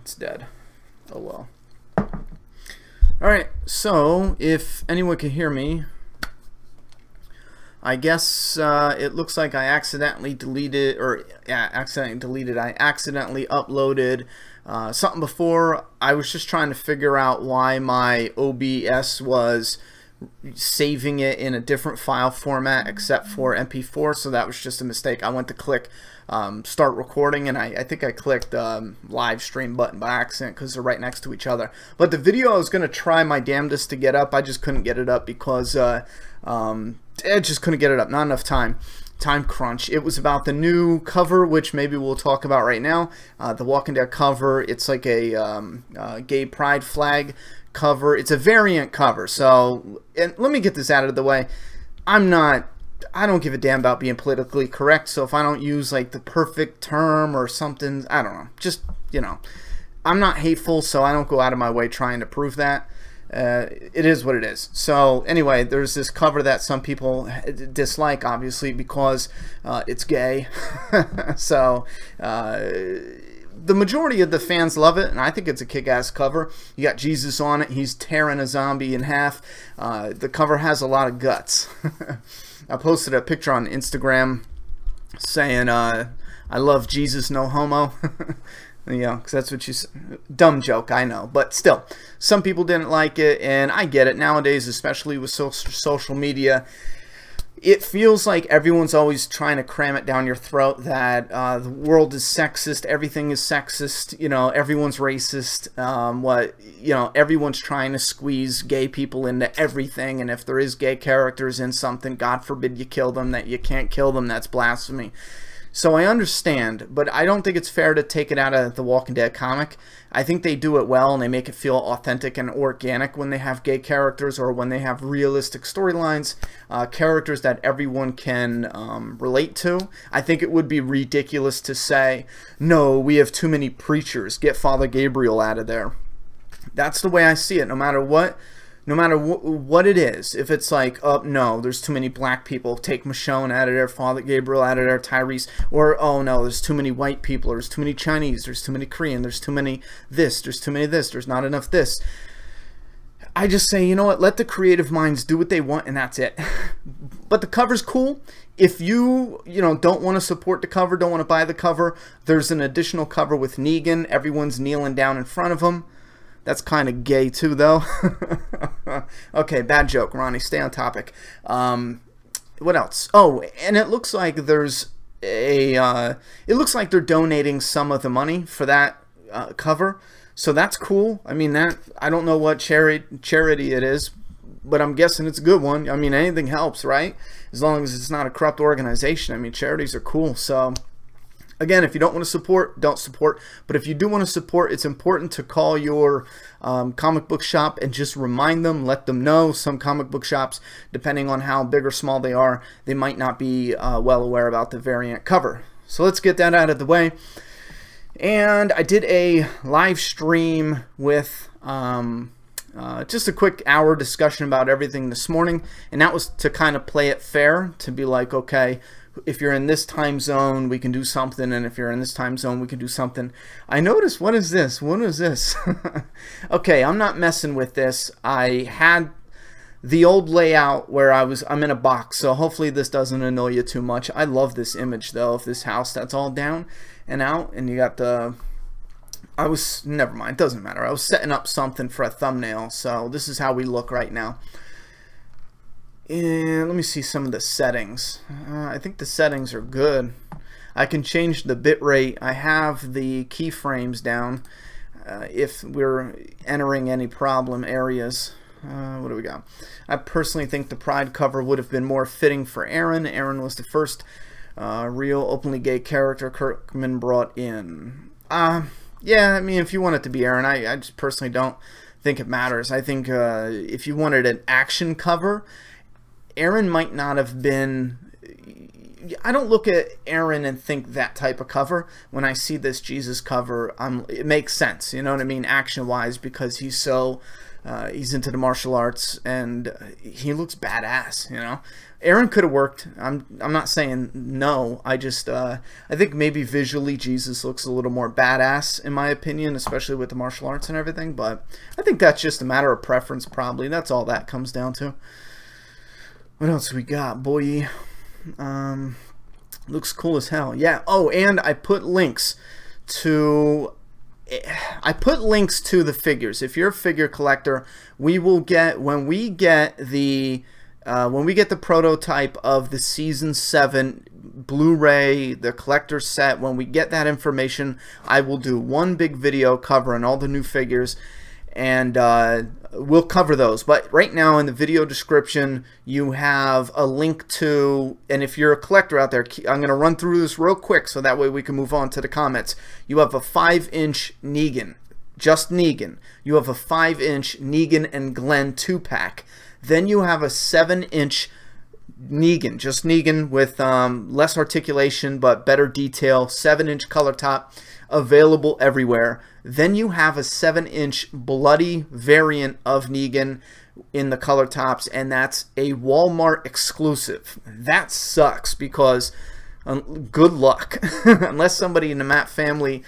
It's dead. Oh well. Alright, so if anyone can hear me, I guess uh, it looks like I accidentally deleted, or yeah, accidentally deleted, I accidentally uploaded uh, something before. I was just trying to figure out why my OBS was saving it in a different file format except for MP4 so that was just a mistake I went to click um, start recording and I, I think I clicked um, live stream button by accident because they're right next to each other but the video I was gonna try my damnedest to get up I just couldn't get it up because uh, um, I just couldn't get it up not enough time time crunch. It was about the new cover, which maybe we'll talk about right now. Uh, the Walking Dead cover. It's like a um, uh, gay pride flag cover. It's a variant cover. So, and let me get this out of the way. I'm not I don't give a damn about being politically correct. So if I don't use like the perfect term or something, I don't know. Just, you know, I'm not hateful, so I don't go out of my way trying to prove that. Uh, it is what it is. So anyway, there's this cover that some people dislike, obviously, because uh, it's gay. so uh, the majority of the fans love it, and I think it's a kick-ass cover. You got Jesus on it. He's tearing a zombie in half. Uh, the cover has a lot of guts. I posted a picture on Instagram saying, uh, I love Jesus, no homo. you know, because that's what you said. dumb joke, I know, but still, some people didn't like it, and I get it nowadays, especially with so social media it feels like everyone's always trying to cram it down your throat that uh, the world is sexist, everything is sexist, you know, everyone's racist, um, what, you know, everyone's trying to squeeze gay people into everything, and if there is gay characters in something, God forbid you kill them, that you can't kill them, that's blasphemy. So I understand, but I don't think it's fair to take it out of the Walking Dead comic. I think they do it well and they make it feel authentic and organic when they have gay characters or when they have realistic storylines, uh, characters that everyone can um, relate to. I think it would be ridiculous to say, no, we have too many preachers, get Father Gabriel out of there. That's the way I see it, no matter what no matter wh what it is, if it's like, oh no, there's too many black people, take Michonne out of there, Father Gabriel out of there, Tyrese, or oh no, there's too many white people, or there's too many Chinese, there's too many Korean, there's too many this, there's too many this, there's not enough this. I just say, you know what, let the creative minds do what they want and that's it. but the cover's cool. If you, you know, don't want to support the cover, don't want to buy the cover, there's an additional cover with Negan. Everyone's kneeling down in front of him. That's kind of gay too, though. okay, bad joke, Ronnie. Stay on topic. Um, what else? Oh, and it looks like there's a. Uh, it looks like they're donating some of the money for that uh, cover, so that's cool. I mean, that I don't know what charity charity it is, but I'm guessing it's a good one. I mean, anything helps, right? As long as it's not a corrupt organization. I mean, charities are cool, so again, if you don't want to support, don't support. But if you do want to support, it's important to call your um, comic book shop and just remind them, let them know. Some comic book shops, depending on how big or small they are, they might not be uh, well aware about the variant cover. So let's get that out of the way. And I did a live stream with um, uh, just a quick hour discussion about everything this morning, and that was to kind of play it fair, to be like, okay, if you're in this time zone, we can do something, and if you're in this time zone, we can do something. I noticed, what is this? What is this? okay, I'm not messing with this. I had the old layout where I was, I'm in a box, so hopefully this doesn't annoy you too much. I love this image, though, of this house that's all down and out, and you got the, I was, never mind, doesn't matter. I was setting up something for a thumbnail, so this is how we look right now. And let me see some of the settings. Uh, I think the settings are good. I can change the bitrate. I have the keyframes down uh, if we're entering any problem areas. Uh, what do we got? I personally think the Pride cover would have been more fitting for Aaron. Aaron was the first uh, real openly gay character Kirkman brought in. Uh, yeah, I mean, if you want it to be Aaron, I, I just personally don't think it matters. I think uh, if you wanted an action cover, Aaron might not have been. I don't look at Aaron and think that type of cover. When I see this Jesus cover, I'm, it makes sense. You know what I mean, action wise, because he's so uh, he's into the martial arts, and he looks badass. You know, Aaron could have worked. I'm I'm not saying no. I just uh, I think maybe visually Jesus looks a little more badass in my opinion, especially with the martial arts and everything. But I think that's just a matter of preference. Probably that's all that comes down to. What else we got, boy? Um, looks cool as hell. Yeah. Oh, and I put links to I put links to the figures. If you're a figure collector, we will get when we get the uh, when we get the prototype of the season seven Blu-ray, the collector set. When we get that information, I will do one big video covering all the new figures and uh, we'll cover those. But right now in the video description, you have a link to, and if you're a collector out there, I'm going to run through this real quick so that way we can move on to the comments. You have a 5-inch Negan, just Negan. You have a 5-inch Negan and Glenn 2-pack. Then you have a 7-inch Negan, just Negan with um, less articulation but better detail, 7-inch color top available everywhere. Then you have a 7 inch bloody variant of Negan in the color tops, and that's a Walmart exclusive. That sucks because um, good luck. Unless somebody in the Map family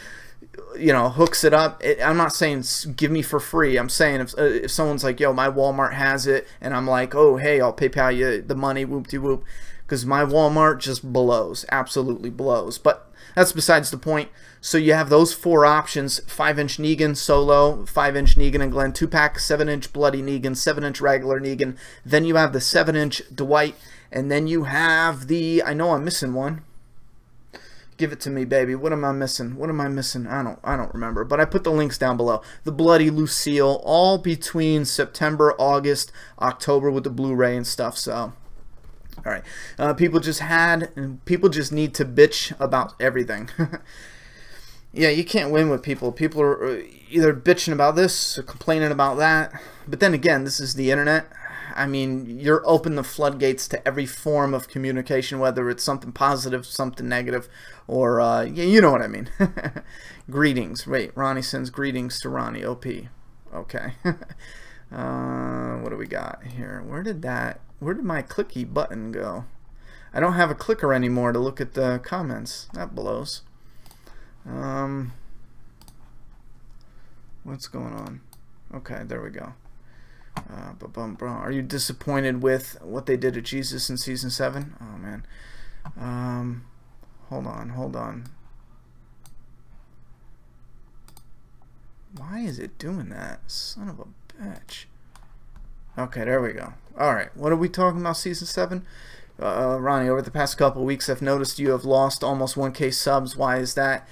you know hooks it up it, i'm not saying give me for free i'm saying if, uh, if someone's like yo my walmart has it and i'm like oh hey i'll paypal you the money whoop de whoop because my walmart just blows absolutely blows but that's besides the point. So you have those four options, 5-inch Negan solo, 5-inch Negan and Glenn 2-pack, 7-inch Bloody Negan, 7-inch regular Negan. Then you have the 7-inch Dwight, and then you have the, I know I'm missing one. Give it to me, baby. What am I missing? What am I missing? I don't I don't remember. But I put the links down below. The Bloody Lucille, all between September, August, October with the Blu-ray and stuff. So all right. Uh, people just had, people just need to bitch about everything. yeah, you can't win with people. People are uh, either bitching about this or complaining about that. But then again, this is the internet. I mean, you're open the floodgates to every form of communication, whether it's something positive, something negative, or, uh, yeah, you know what I mean. greetings. Wait, Ronnie sends greetings to Ronnie, OP. Okay. uh, what do we got here? Where did that where did my clicky button go? I don't have a clicker anymore to look at the comments. That blows. Um, what's going on? Okay, there we go. Uh, Are you disappointed with what they did to Jesus in season seven? Oh man. Um, hold on, hold on. Why is it doing that? Son of a bitch. Okay, there we go. Alright, what are we talking about season 7? Uh, Ronnie, over the past couple weeks I've noticed you have lost almost 1k subs. Why is that?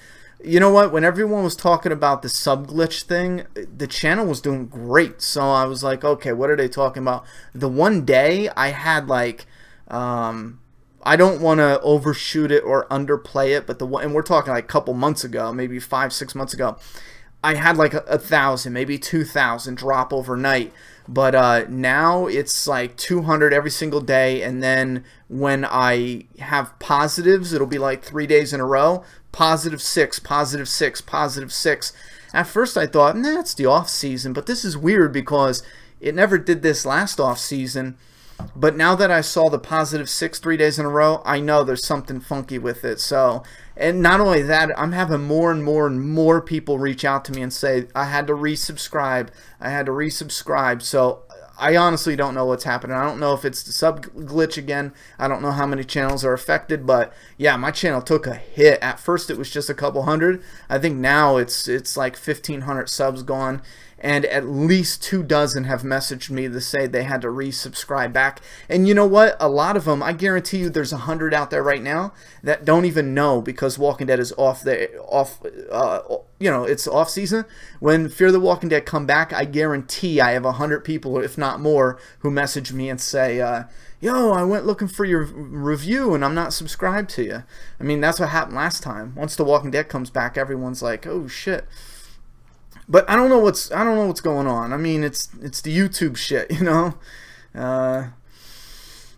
You know what? When everyone was talking about the sub glitch thing, the channel was doing great. So I was like, okay, what are they talking about? The one day I had like, um, I don't want to overshoot it or underplay it, but the one, and we're talking like a couple months ago, maybe five, six months ago, I had like a, a thousand, maybe two thousand drop overnight. But uh, now it's like 200 every single day, and then when I have positives, it'll be like three days in a row. Positive six, positive six, positive six. At first, I thought, nah, it's the off season, but this is weird because it never did this last off season. But now that I saw the positive six three days in a row, I know there's something funky with it. So, and not only that, I'm having more and more and more people reach out to me and say, I had to resubscribe. I had to resubscribe. So, I honestly don't know what's happening. I don't know if it's the sub glitch again. I don't know how many channels are affected, but yeah, my channel took a hit. At first, it was just a couple hundred. I think now it's it's like 1,500 subs gone, and at least two dozen have messaged me to say they had to resubscribe back. And you know what? A lot of them, I guarantee you, there's a hundred out there right now that don't even know because Walking Dead is off the off. Uh, you know, it's off season. When Fear the Walking Dead come back, I guarantee I have a hundred people, if not more, who message me and say. Uh, yo, I went looking for your review and I'm not subscribed to you. I mean, that's what happened last time. Once The Walking Dead comes back, everyone's like, oh shit. But I don't know what's I don't know what's going on. I mean, it's it's the YouTube shit, you know. Uh,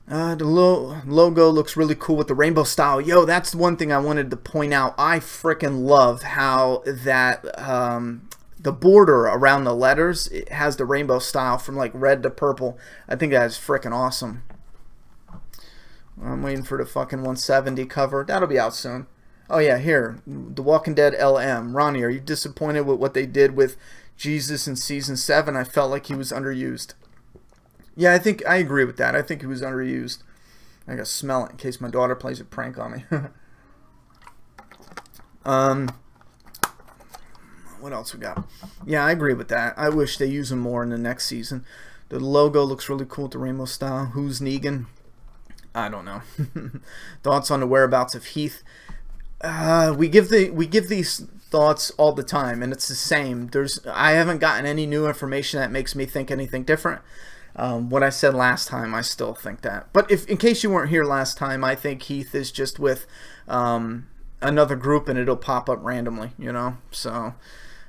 uh, the lo logo looks really cool with the rainbow style. Yo, that's one thing I wanted to point out. I freaking love how that um, the border around the letters it has the rainbow style from like red to purple. I think that's freaking awesome. I'm waiting for the fucking 170 cover. That'll be out soon. Oh yeah, here, The Walking Dead LM. Ronnie, are you disappointed with what they did with Jesus in season seven? I felt like he was underused. Yeah, I think I agree with that. I think he was underused. I gotta smell it in case my daughter plays a prank on me. um, what else we got? Yeah, I agree with that. I wish they use him more in the next season. The logo looks really cool with the rainbow style. Who's Negan? I don't know. Thoughts on the whereabouts of Heath? Uh, we give the we give these thoughts all the time, and it's the same. There's I haven't gotten any new information that makes me think anything different. Um, what I said last time, I still think that. But if in case you weren't here last time, I think Heath is just with um, another group, and it'll pop up randomly. You know, so.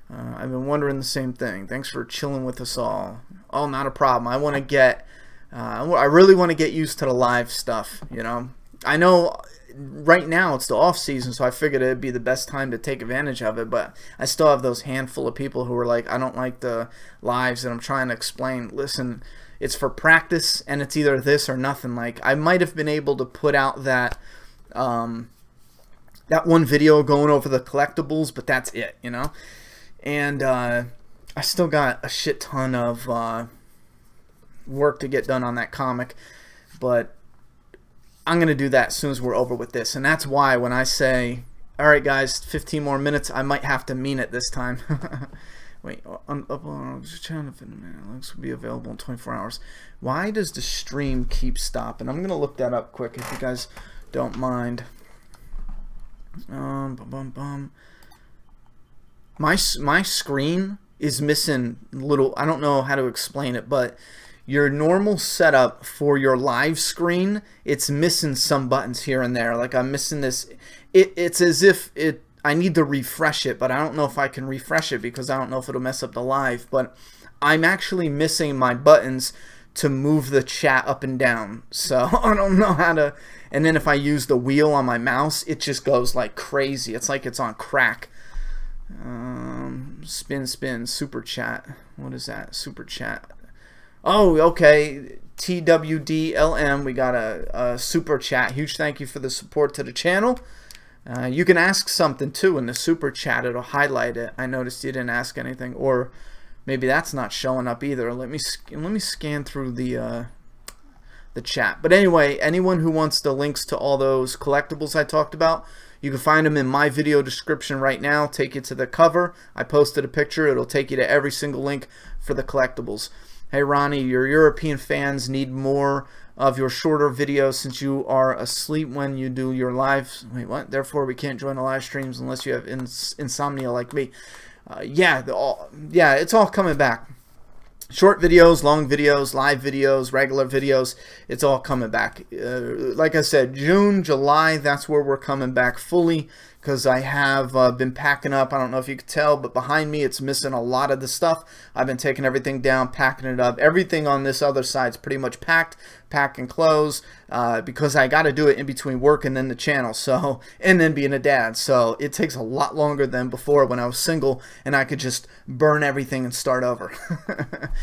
Uh, I've been wondering the same thing. Thanks for chilling with us all. Oh, not a problem. I want to get, uh, I really want to get used to the live stuff. You know, I know right now it's the off season, so I figured it'd be the best time to take advantage of it. But I still have those handful of people who are like, I don't like the lives, and I'm trying to explain. Listen, it's for practice, and it's either this or nothing. Like I might have been able to put out that. Um, that one video going over the collectibles, but that's it, you know? And uh, I still got a shit ton of uh, work to get done on that comic, but I'm going to do that as soon as we're over with this. And that's why when I say, all right, guys, 15 more minutes, I might have to mean it this time. Wait, on, up on channel links will be available in 24 hours. Why does the stream keep stopping? I'm going to look that up quick if you guys don't mind. Um, bum, bum, bum. My, my screen is missing little, I don't know how to explain it, but your normal setup for your live screen, it's missing some buttons here and there. Like I'm missing this. It, it's as if it. I need to refresh it, but I don't know if I can refresh it because I don't know if it'll mess up the live. But I'm actually missing my buttons to move the chat up and down. So I don't know how to. And then if I use the wheel on my mouse, it just goes like crazy. It's like it's on crack. Um, spin, spin, super chat. What is that? Super chat. Oh, okay. TWDLM, we got a, a, super chat. Huge thank you for the support to the channel. Uh, you can ask something too in the super chat. It'll highlight it. I noticed you didn't ask anything, or maybe that's not showing up either. Let me let me scan through the uh, the chat. But anyway, anyone who wants the links to all those collectibles I talked about, you can find them in my video description right now. Take you to the cover. I posted a picture. It'll take you to every single link for the collectibles. Hey Ronnie, your European fans need more of your shorter videos since you are asleep when you do your live. Wait, what? Therefore, we can't join the live streams unless you have ins insomnia like me. Uh, yeah, all, yeah, it's all coming back. Short videos, long videos, live videos, regular videos, it's all coming back. Uh, like I said, June, July, that's where we're coming back fully because I have uh, been packing up. I don't know if you could tell, but behind me it's missing a lot of the stuff. I've been taking everything down, packing it up. Everything on this other side is pretty much packed, pack and close, uh, because I got to do it in between work and then the channel, so and then being a dad. So it takes a lot longer than before when I was single and I could just burn everything and start over.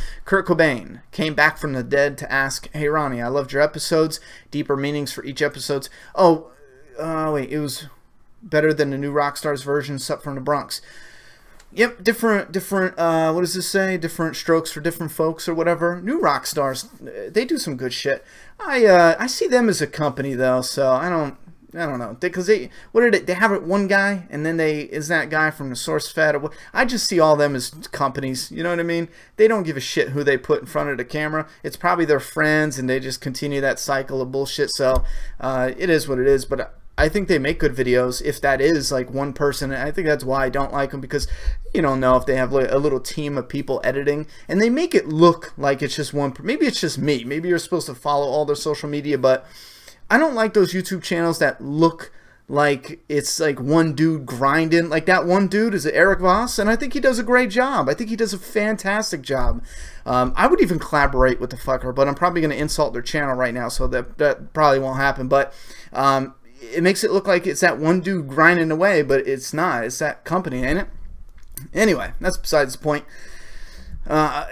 Kurt Cobain came back from the dead to ask, "Hey Ronnie, I loved your episodes. Deeper meanings for each episodes." Oh, uh, wait, it was better than the New Rockstars version, Sup from the Bronx. Yep, different, different. Uh, what does this say? Different strokes for different folks, or whatever. New Rockstars, they do some good shit. I, uh, I see them as a company though, so I don't, I don't know, because they, they, what did it? They have it one guy, and then they is that guy from the SourceFed. I just see all them as companies. You know what I mean? They don't give a shit who they put in front of the camera. It's probably their friends, and they just continue that cycle of bullshit. So uh, it is what it is. But I think they make good videos if that is like one person. I think that's why I don't like them because you don't know if they have a little team of people editing and they make it look like it's just one. Maybe it's just me. Maybe you're supposed to follow all their social media, but I don't like those YouTube channels that look like it's like one dude grinding. Like that one dude is Eric Voss, and I think he does a great job. I think he does a fantastic job. Um, I would even collaborate with the fucker, but I'm probably going to insult their channel right now, so that that probably won't happen. But um, it makes it look like it's that one dude grinding away, but it's not. It's that company, ain't it? Anyway, that's besides the point. Uh,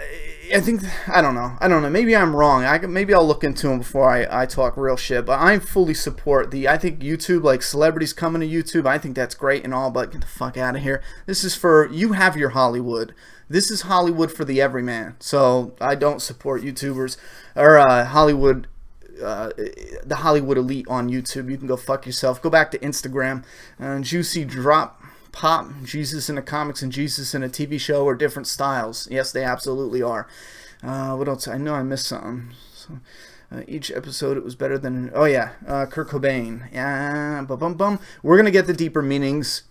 I think I don't know. I don't know. Maybe I'm wrong. I maybe I'll look into them before I, I talk real shit. But I fully support the. I think YouTube, like celebrities coming to YouTube, I think that's great and all. But get the fuck out of here. This is for you. Have your Hollywood. This is Hollywood for the everyman. So I don't support YouTubers or uh, Hollywood. Uh, the Hollywood elite on YouTube. You can go fuck yourself. Go back to Instagram. Uh, Juicy drop pop Jesus in the comics and Jesus in a TV show are different styles. Yes, they absolutely are. Uh, what else? I know I missed something. So, uh, each episode it was better than. Oh yeah, uh, Kurt Cobain. Yeah, bum bum bum. We're gonna get the deeper meanings.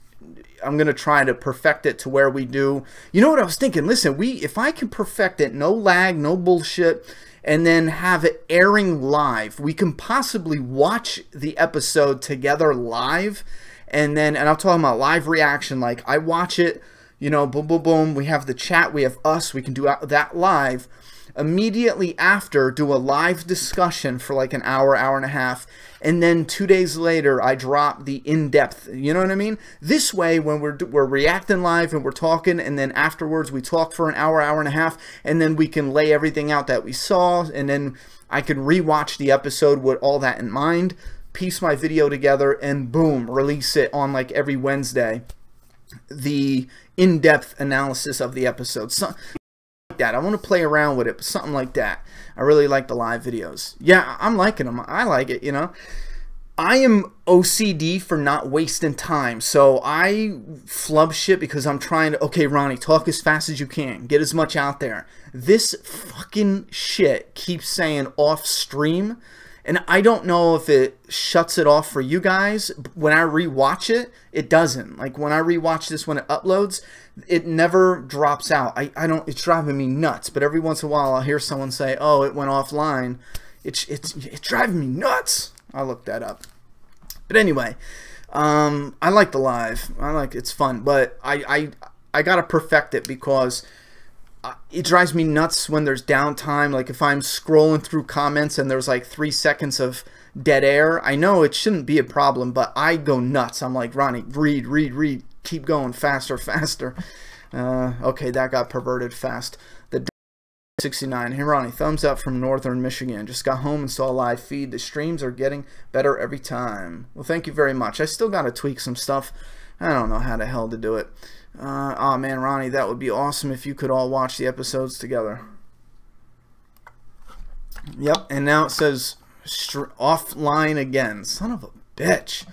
I'm gonna try to perfect it to where we do. You know what I was thinking? Listen, we if I can perfect it, no lag, no bullshit, and then have it airing live, we can possibly watch the episode together live and then and I'm talking about live reaction. Like I watch it, you know, boom, boom, boom. We have the chat. We have us. We can do that live. Immediately after, do a live discussion for like an hour, hour and a half, and then two days later, I drop the in-depth. You know what I mean? This way, when we're we're reacting live and we're talking, and then afterwards we talk for an hour, hour and a half, and then we can lay everything out that we saw, and then I can rewatch the episode with all that in mind piece my video together, and boom, release it on like every Wednesday. The in-depth analysis of the episode. Like that. I want to play around with it, but something like that. I really like the live videos. Yeah, I'm liking them. I like it, you know. I am OCD for not wasting time. So I flub shit because I'm trying to, okay, Ronnie, talk as fast as you can. Get as much out there. This fucking shit keeps saying off stream and I don't know if it shuts it off for you guys. When I rewatch it, it doesn't. Like when I rewatch this when it uploads, it never drops out. I, I don't. It's driving me nuts. But every once in a while, I'll hear someone say, "Oh, it went offline." It's it's it's driving me nuts. I'll look that up. But anyway, um, I like the live. I like it's fun, but I I I gotta perfect it because it drives me nuts when there's downtime. Like if I'm scrolling through comments and there's like three seconds of dead air, I know it shouldn't be a problem, but I go nuts. I'm like, Ronnie, read, read, read, keep going faster, faster. Uh, okay, that got perverted fast. The 69. Hey Ronnie, thumbs up from Northern Michigan. Just got home and saw a live feed. The streams are getting better every time. Well, thank you very much. I still got to tweak some stuff. I don't know how the hell to do it. Uh, oh man, Ronnie, that would be awesome if you could all watch the episodes together. Yep, and now it says offline again. Son of a bitch.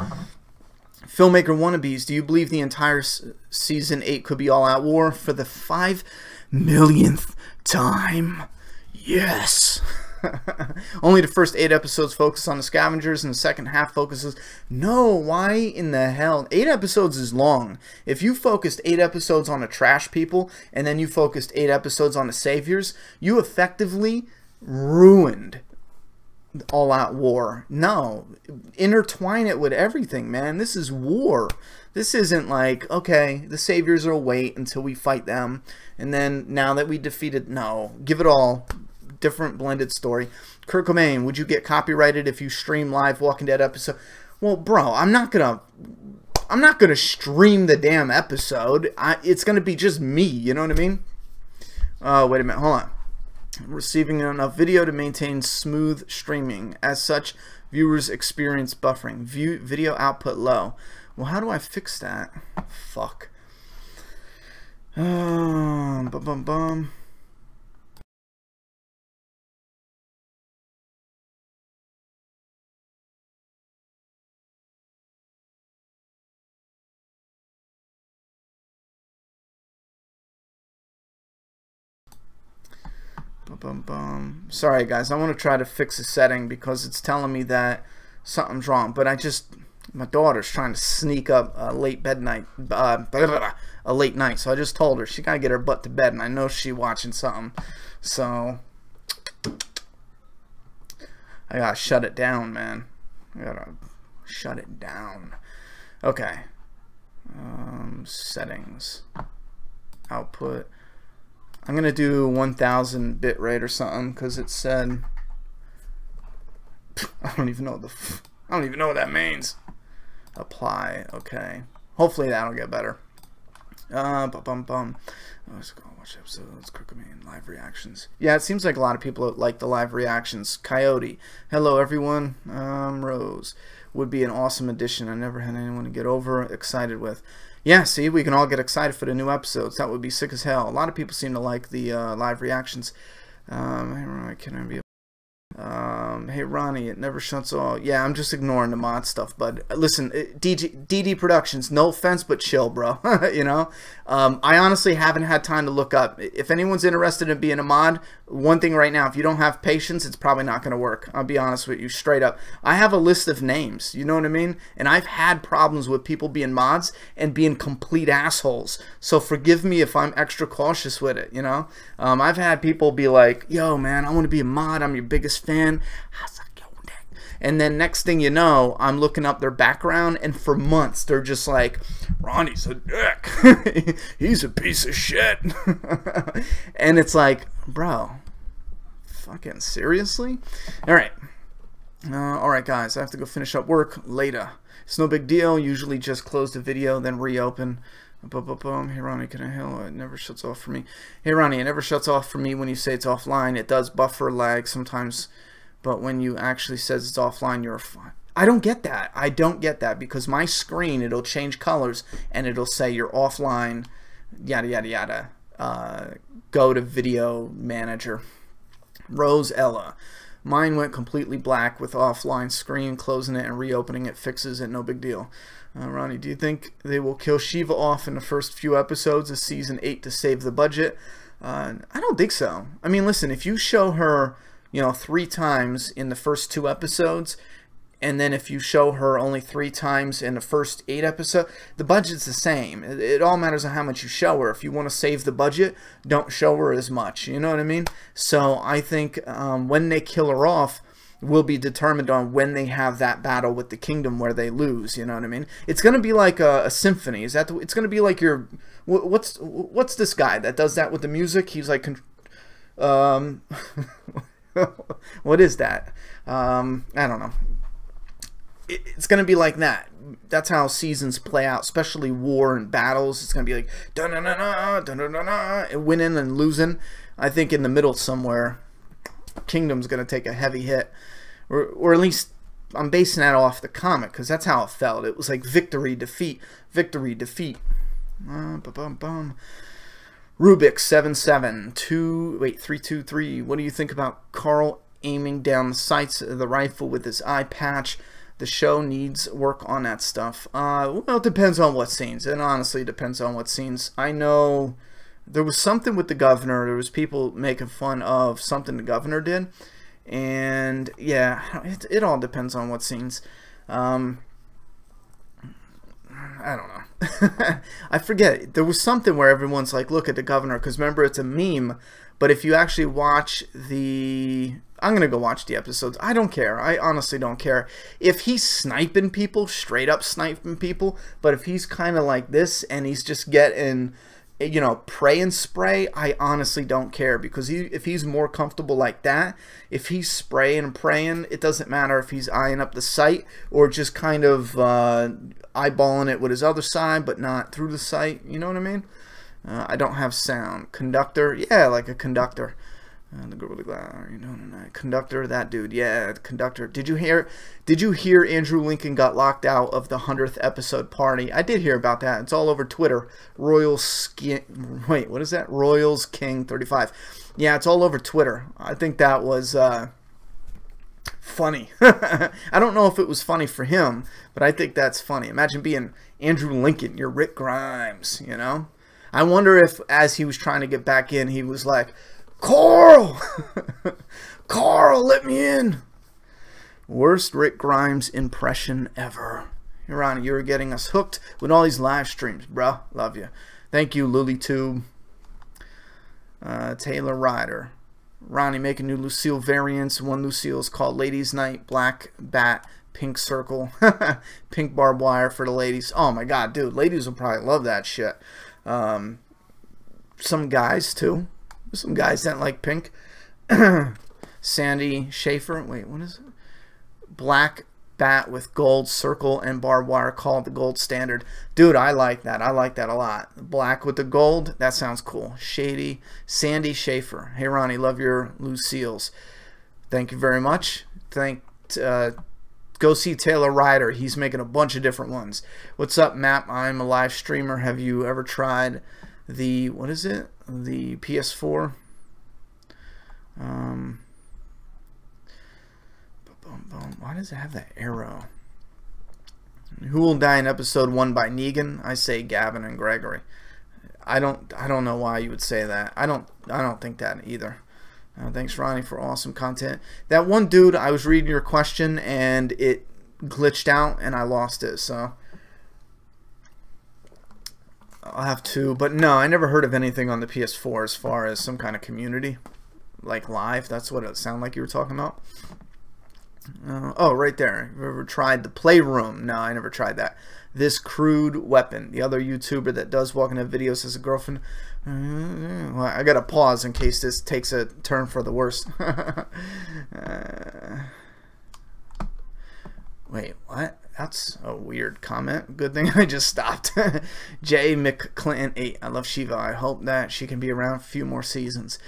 Filmmaker wannabes, do you believe the entire season 8 could be all out war for the five millionth time? Yes. Only the first eight episodes focus on the scavengers, and the second half focuses. No, why in the hell? Eight episodes is long. If you focused eight episodes on the trash people, and then you focused eight episodes on the saviors, you effectively ruined all out war. No, intertwine it with everything, man. This is war. This isn't like, okay, the saviors will wait until we fight them. And then now that we defeated, no, give it all different blended story. Kurt Cobain, would you get copyrighted if you stream live Walking Dead episode? Well, bro, I'm not gonna I'm not gonna stream the damn episode. I, it's gonna be just me. You know what I mean? Uh, wait a minute. Hold on. Receiving enough video to maintain smooth streaming. As such, viewers experience buffering. View video output low. Well, how do I fix that? Fuck. Um, bum bum bum. Bum, bum. Sorry, guys. I want to try to fix a setting because it's telling me that something's wrong. But I just, my daughter's trying to sneak up a late bed night, uh, a late night. So I just told her she gotta get her butt to bed, and I know she watching something. So I gotta shut it down, man. I gotta shut it down. Okay. Um, settings. Output. I'm gonna do 1000 bit rate or something because it said I don't even know the I don't even know what that means. Apply. Okay. Hopefully that'll get better. Uh, bum bum bum. Oh, let's go watch episodes. Crookman live reactions. Yeah, it seems like a lot of people like the live reactions. Coyote. Hello everyone. Um, Rose would be an awesome addition. I never had anyone to get over excited with. Yeah, see, we can all get excited for the new episodes. That would be sick as hell. A lot of people seem to like the uh, live reactions. Um, can I be hey Ronnie, it never shuts off. Yeah, I'm just ignoring the mod stuff, but uh, listen, DG, uh, DD Productions, no offense, but chill, bro. you know, um, I honestly haven't had time to look up. If anyone's interested in being a mod, one thing right now, if you don't have patience, it's probably not going to work. I'll be honest with you, straight up. I have a list of names, you know what I mean? And I've had problems with people being mods and being complete assholes. So forgive me if I'm extra cautious with it, you know? Um, I've had people be like, yo, man, I want to be a mod. I'm your biggest fan. And then next thing you know, I'm looking up their background, and for months they're just like, Ronnie's a dick. He's a piece of shit. and it's like, bro, fucking seriously? All right. Uh, all right, guys, I have to go finish up work later. It's no big deal. Usually just close the video, then reopen. Boom, boom, boom. Hey, Ronnie, can I help? It never shuts off for me. Hey, Ronnie, it never shuts off for me when you say it's offline. It does buffer lag sometimes but when you actually says it's offline, you're fine. I don't get that. I don't get that because my screen, it'll change colors and it'll say you're offline, yada, yada, yada. Uh, go to video manager. Rose Ella. Mine went completely black with offline screen, closing it and reopening it fixes it, no big deal. Uh, Ronnie, do you think they will kill Shiva off in the first few episodes of season 8 to save the budget? Uh, I don't think so. I mean, listen, if you show her you know, three times in the first two episodes, and then if you show her only three times in the first eight episodes, the budget's the same. It, it, all matters on how much you show her. If you want to save the budget, don't show her as much. You know what I mean? So I think um, when they kill her off will be determined on when they have that battle with the kingdom where they lose. You know what I mean? It's to be like a, a symphony. Is that? The, it's to be like your what's what's this guy that does that with the music? He's like. Um, what is that? Um, I don't know. It, it's going to be like that. That's how seasons play out, especially war and battles. It's going to be like da da da da da da and winning and losing. I think in the middle somewhere, Kingdom's going to take a heavy hit, or or at least I'm basing that off the comic because that's how it felt. It was like victory, defeat, victory, defeat. Uh, bum, bum. Rubik seven seven two wait three two three. What do you think about Carl aiming down the sights of the rifle with his eye patch? The show needs work on that stuff. Uh, well, it depends on what scenes. It honestly depends on what scenes. I know there was something with the governor. There was people making fun of something the governor did, and yeah, it, it all depends on what scenes. Um, I don't know. I forget. There was something where everyone's like, look at the governor, because remember, it's a meme. But if you actually watch the. I'm going to go watch the episodes. I don't care. I honestly don't care. If he's sniping people, straight up sniping people, but if he's kind of like this and he's just getting you know, pray and spray, I honestly don't care because he, if he's more comfortable like that, if he's spraying and praying, it doesn't matter if he's eyeing up the sight or just kind of uh, eyeballing it with his other side, but not through the sight. You know what I mean? Uh, I don't have sound. Conductor, yeah, like a conductor. Uh, the girl with the you know, conductor, that dude, yeah, conductor. Did you hear? Did you hear Andrew Lincoln got locked out of the hundredth episode party? I did hear about that. It's all over Twitter. Royal skin. Wait, what is that? Royals King thirty five. Yeah, it's all over Twitter. I think that was uh, funny. I don't know if it was funny for him, but I think that's funny. Imagine being Andrew Lincoln, you're Rick Grimes, you know. I wonder if, as he was trying to get back in, he was like Carl! Carl, let me in! Worst Rick Grimes impression ever. Ronnie, you're getting us hooked with all these live streams, bruh. Love you. Thank you, LilyTube. Uh, Taylor Ryder. Ronnie make a new Lucille variants. One Lucille is called Ladies Night, Black Bat, Pink Circle, Pink Barbed Wire for the ladies. Oh my god, dude. Ladies will probably love that shit. Um, some guys, too. Some guys that like pink. Sandy Schaefer. Wait, what is it? Black bat with gold circle and barbed wire called the gold standard. Dude, I like that. I like that a lot. Black with the gold, that sounds cool. Shady, Sandy Schaefer. Hey Ronnie, love your Lucille's. Thank you very much. Thank uh, go see Taylor Ryder. He's making a bunch of different ones. What's up, Map? I'm a live streamer. Have you ever tried the what is it? The PS4? Um, why does it have that arrow? Who will die in episode one by Negan? I say Gavin and Gregory. I don't I don't know why you would say that. I don't I don't think that either. Uh, thanks Ronnie for awesome content. That one dude I was reading your question and it glitched out and I lost it so I'll have to but no I never heard of anything on the PS4 as far as some kind of community like live that's what it sounded like you were talking about uh, oh, right there. Have you ever tried the Playroom? No, I never tried that. This crude weapon. The other YouTuber that does walk into videos as a girlfriend. Well, I gotta pause in case this takes a turn for the worst. uh, wait, what? That's a weird comment. Good thing I just stopped. Jay McClinton 8. I love Shiva. I hope that she can be around a few more seasons.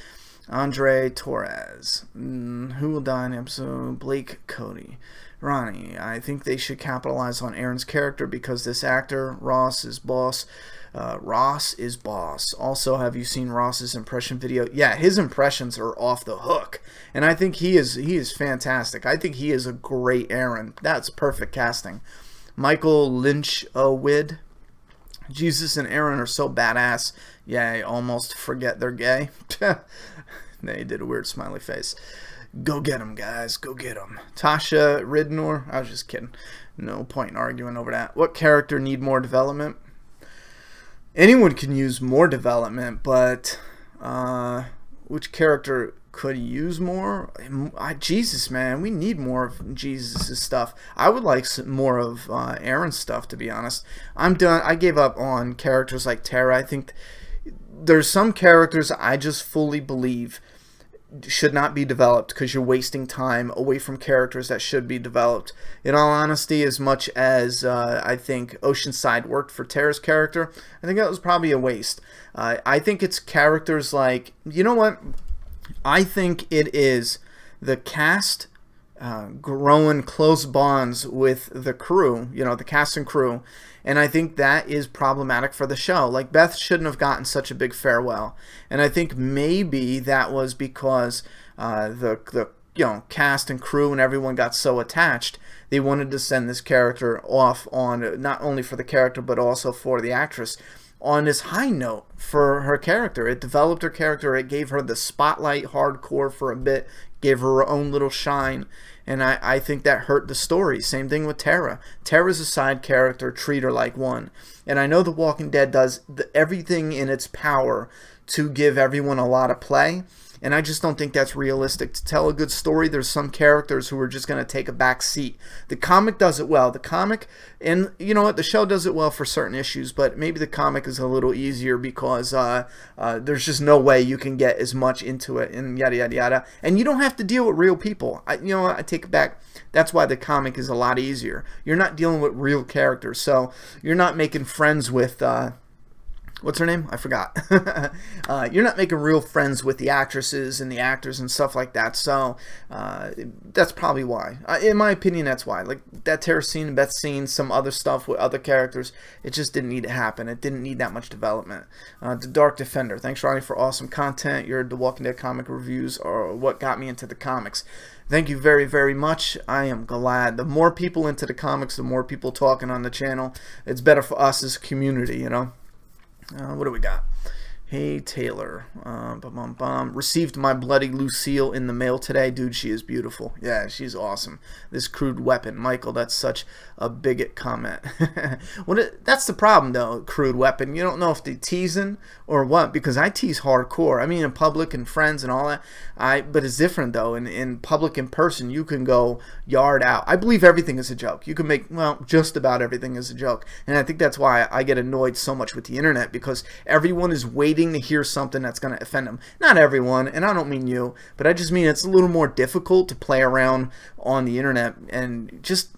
Andre Torres. Mm, who will die in episode? Blake Cody. Ronnie. I think they should capitalize on Aaron's character because this actor, Ross, is boss. Uh, Ross is boss. Also, have you seen Ross's impression video? Yeah, his impressions are off the hook, and I think he is he is fantastic. I think he is a great Aaron. That's perfect casting. Michael Lynch Wid. Jesus and Aaron are so badass. Yeah, I almost forget they're gay. they did a weird smiley face. Go get them, guys. Go get them. Tasha Ridnor. I was just kidding. No point in arguing over that. What character need more development? Anyone can use more development, but uh, which character could use more? I, Jesus, man, we need more of Jesus' stuff. I would like some, more of uh, Aaron's stuff, to be honest. I'm done. I gave up on characters like Tara. I think there's some characters I just fully believe should not be developed because you're wasting time away from characters that should be developed. In all honesty, as much as uh, I think Oceanside worked for Tara's character, I think that was probably a waste. Uh, I think it's characters like, you know what? I think it is the cast uh, growing close bonds with the crew, you know, the cast and crew, and I think that is problematic for the show. Like Beth shouldn't have gotten such a big farewell, and I think maybe that was because uh, the the you know cast and crew and everyone got so attached they wanted to send this character off on not only for the character but also for the actress on this high note for her character. It developed her character. It gave her the spotlight hardcore for a bit, gave her her own little shine, and I, I think that hurt the story. Same thing with Tara. Tara's a side character, treat her like one. And I know The Walking Dead does the, everything in its power to give everyone a lot of play, and I just don't think that's realistic. To tell a good story, there's some characters who are just going to take a back seat. The comic does it well. The comic, and you know what, the show does it well for certain issues, but maybe the comic is a little easier because uh, uh, there's just no way you can get as much into it and yada yada yada. And you don't have to deal with real people. I, you know I take it back. That's why the comic is a lot easier. You're not dealing with real characters, so you're not making friends with. Uh, what's her name? I forgot. uh, you're not making real friends with the actresses and the actors and stuff like that. So uh, that's probably why. Uh, in my opinion, that's why. Like that Tara scene, Beth scene, some other stuff with other characters, it just didn't need to happen. It didn't need that much development. Uh, the Dark Defender. Thanks, Ronnie, for awesome content. Your The Walking Dead comic reviews are what got me into the comics. Thank you very, very much. I am glad. The more people into the comics, the more people talking on the channel. It's better for us as a community, you know. Uh, what do we got? Hey Taylor, uh, bum, bum, bum. received my bloody Lucille in the mail today. Dude, she is beautiful. Yeah, she's awesome. This crude weapon. Michael, that's such a bigot comment. well, it, that's the problem, though, crude weapon. You don't know if they're teasing or what, because I tease hardcore. I mean, in public and friends and all that. I, But it's different, though. In, in public, in person, you can go yard out. I believe everything is a joke. You can make, well, just about everything is a joke. And I think that's why I get annoyed so much with the internet, because everyone is waiting to hear something that's going to offend them. Not everyone, and I don't mean you, but I just mean it's a little more difficult to play around on the internet and just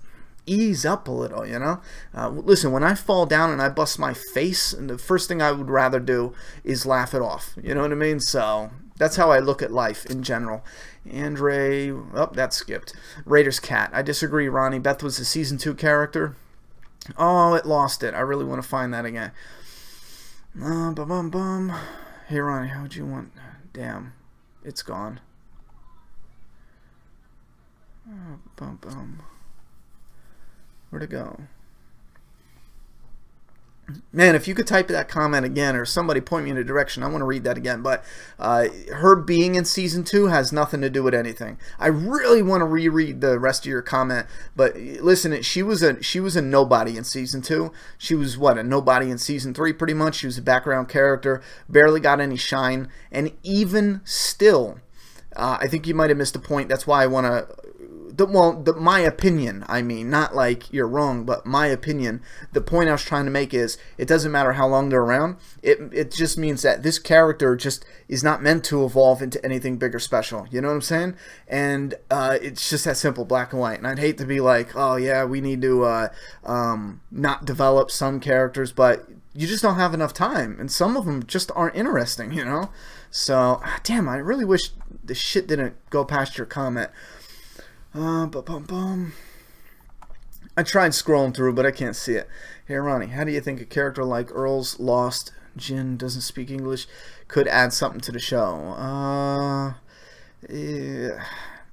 ease up a little, you know? Uh, listen, when I fall down and I bust my face, and the first thing I would rather do is laugh it off. You know what I mean? So that's how I look at life in general. Andre, oh, that skipped. Raiders Cat. I disagree, Ronnie. Beth was a season two character. Oh, it lost it. I really want to find that again. Uh, bum bum bum. Hey, Ronnie, how'd you want? Damn, it's gone. Uh, bum bum. Where'd it go? Man, if you could type that comment again or somebody point me in a direction, I want to read that again. But uh, her being in season two has nothing to do with anything. I really want to reread the rest of your comment, but listen, she was a she was a nobody in season two. She was what a nobody in season three, pretty much. She was a background character, barely got any shine, and even still, uh, I think you might have missed a point. That's why I want to the, well, the, my opinion, I mean, not like you're wrong, but my opinion. The point I was trying to make is it doesn't matter how long they're around. It, it just means that this character just is not meant to evolve into anything big or special. You know what I'm saying? And uh, it's just that simple, black and white. And I'd hate to be like, oh, yeah, we need to uh, um, not develop some characters, but you just don't have enough time. And some of them just aren't interesting, you know? So, ah, damn, I really wish the shit didn't go past your comment. Uh, bum, bum. I tried scrolling through, but I can't see it. Hey, Ronnie, how do you think a character like Earl's Lost Jin doesn't speak English could add something to the show? Uh, yeah,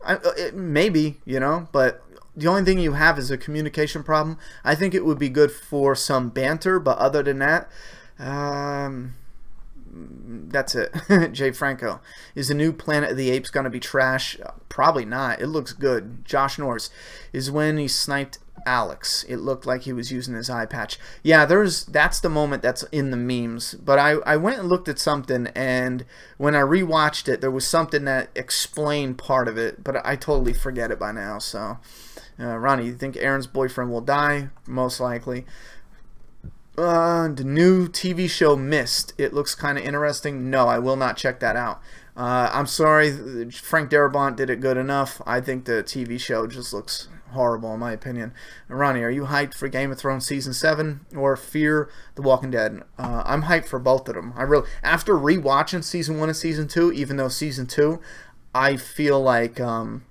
I, uh, it, maybe, you know, but the only thing you have is a communication problem. I think it would be good for some banter, but other than that, um, that's it. Jay Franco. Is the new Planet of the Apes going to be trash? Probably not. It looks good. Josh Norris. Is when he sniped Alex. It looked like he was using his eye patch. Yeah, there's that's the moment that's in the memes. But I, I went and looked at something, and when I rewatched it, there was something that explained part of it, but I totally forget it by now. So, uh, Ronnie, you think Aaron's boyfriend will die? Most likely. Uh, the new TV show Mist. It looks kind of interesting. No, I will not check that out. Uh, I'm sorry, Frank Darabont did it good enough. I think the TV show just looks horrible in my opinion. Ronnie, are you hyped for Game of Thrones season seven or Fear the Walking Dead? Uh, I'm hyped for both of them. I really after rewatching season one and season two, even though season two, I feel like um,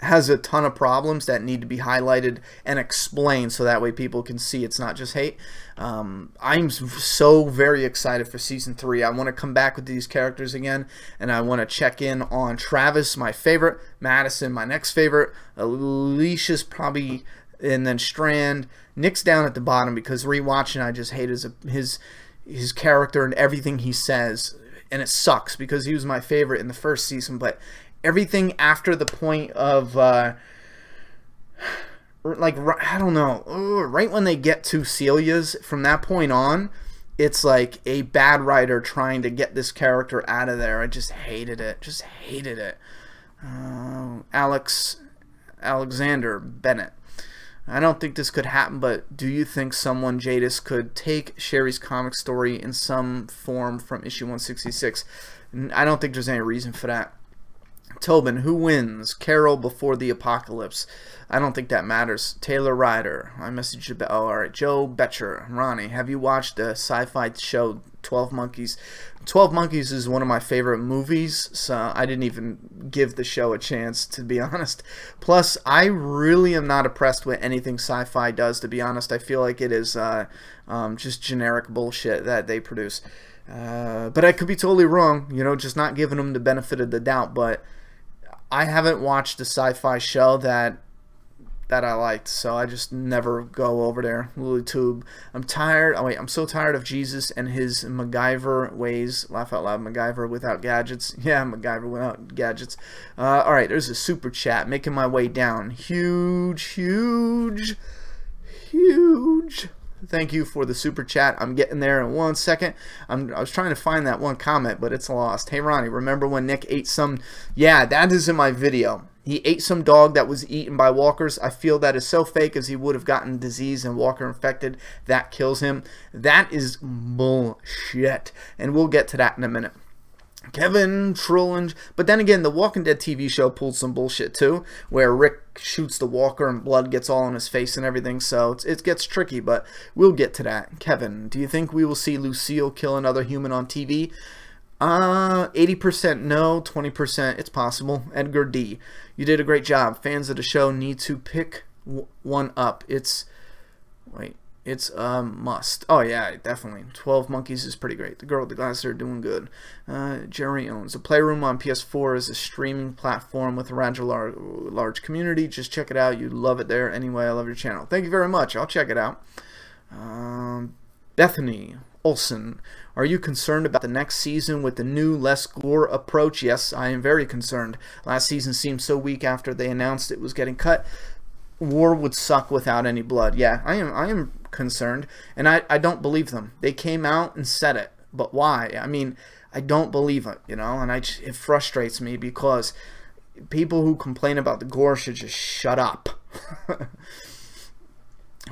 has a ton of problems that need to be highlighted and explained so that way people can see it's not just hate. Um, I'm so very excited for season three. I want to come back with these characters again, and I want to check in on Travis, my favorite, Madison, my next favorite, Alicia's probably, and then Strand. Nick's down at the bottom because rewatching, I just hate his his his character and everything he says and it sucks because he was my favorite in the first season, but everything after the point of uh, like I don't know, right when they get to Celia's, from that point on, it's like a bad writer trying to get this character out of there. I just hated it. Just hated it. Uh, Alex Alexander Bennett. I don't think this could happen, but do you think someone Jadis could take Sherry's comic story in some form from issue 166? I don't think there's any reason for that. Tobin, who wins? Carol before the apocalypse. I don't think that matters. Taylor Ryder. I messaged you. Oh, all right. Joe Betcher. Ronnie, have you watched the sci-fi show 12 Monkeys? 12 Monkeys is one of my favorite movies, so I didn't even give the show a chance, to be honest. Plus, I really am not impressed with anything Syfy does, to be honest. I feel like it is uh, um, just generic bullshit that they produce. Uh, but I could be totally wrong, you know, just not giving them the benefit of the doubt, but I haven't watched a Syfy show that that I liked, so I just never go over there. Tube. I'm tired. Oh wait, I'm so tired of Jesus and his MacGyver ways. Laugh out loud, MacGyver without gadgets. Yeah, MacGyver without gadgets. Uh, all right, there's a super chat making my way down. Huge, huge, huge Thank you for the super chat. I'm getting there in one second. I'm, I was trying to find that one comment, but it's lost. Hey, Ronnie, remember when Nick ate some... Yeah, that is in my video. He ate some dog that was eaten by walkers. I feel that is so fake as he would have gotten disease and walker infected. That kills him. That is bullshit. And we'll get to that in a minute. Kevin Trulling, but then again, the Walking Dead TV show pulled some bullshit too, where Rick shoots the walker and blood gets all on his face and everything. So it gets tricky, but we'll get to that. Kevin, do you think we will see Lucille kill another human on TV? Uh, 80% no, 20% it's possible. Edgar D, you did a great job. Fans of the show need to pick one up. It's it's a must. Oh yeah, definitely. Twelve Monkeys is pretty great. The Girl with the Glasses are doing good. Uh, Jerry owns a Playroom on PS4 is a streaming platform with a rather large, large community. Just check it out. You love it there. Anyway, I love your channel. Thank you very much. I'll check it out. Um, Bethany Olson, are you concerned about the next season with the new, less gore approach? Yes, I am very concerned. Last season seemed so weak after they announced it was getting cut. War would suck without any blood. Yeah, I am I am concerned, and I, I don't believe them. They came out and said it, but why? I mean, I don't believe it, you know, and I it frustrates me because people who complain about the gore should just shut up.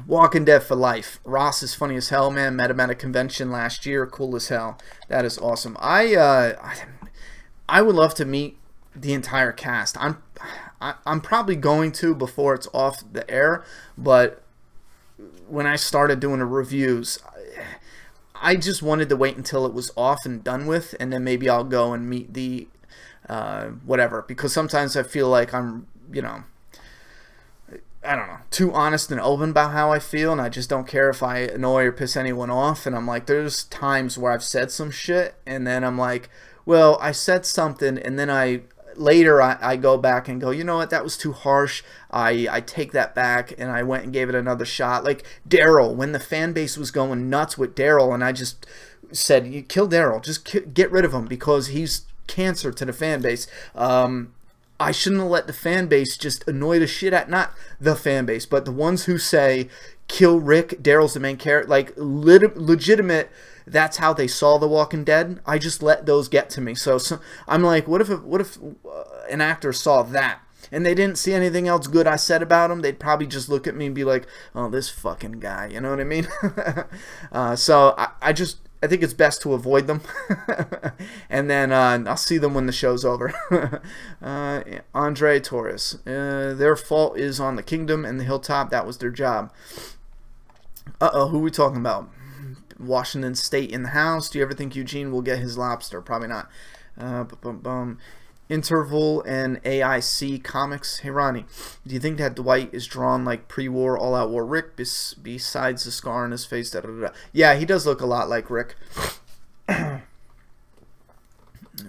Walking Dead for life. Ross is funny as hell, man. Met him at a convention last year. Cool as hell. That is awesome. I uh, I would love to meet the entire cast. I'm I, am i am probably going to before it's off the air, but when I started doing the reviews, I just wanted to wait until it was off and done with, and then maybe I'll go and meet the uh, whatever. Because sometimes I feel like I'm, you know, I don't know, too honest and open about how I feel, and I just don't care if I annoy or piss anyone off. And I'm like, there's times where I've said some shit, and then I'm like, well, I said something, and then I later I, I go back and go, you know what, that was too harsh. I, I take that back, and I went and gave it another shot. Like Daryl, when the fan base was going nuts with Daryl, and I just said, you kill Daryl, just get rid of him because he's cancer to the fan base. Um, I shouldn't have let the fan base just annoy the shit at not the fan base, but the ones who say kill Rick, Daryl's the main character, like legitimate. That's how they saw The Walking Dead. I just let those get to me. So, so I'm like, what if what if uh, an actor saw that and they didn't see anything else good I said about him? They'd probably just look at me and be like, "Oh, this fucking guy," you know what I mean? uh, so I, I just I think it's best to avoid them. and then uh, I'll see them when the show's over. uh, Andre Torres. Uh, their fault is on the kingdom and the hilltop. That was their job. Uh-oh, who are we talking about? Washington State in the house. Do you ever think Eugene will get his lobster? Probably not. Uh, Interval and AIC Comics. Hey, Ronnie, do you think that Dwight is drawn like pre-war, all-out war Rick bes besides the scar on his face? Da, da, da. Yeah, he does look a lot like Rick.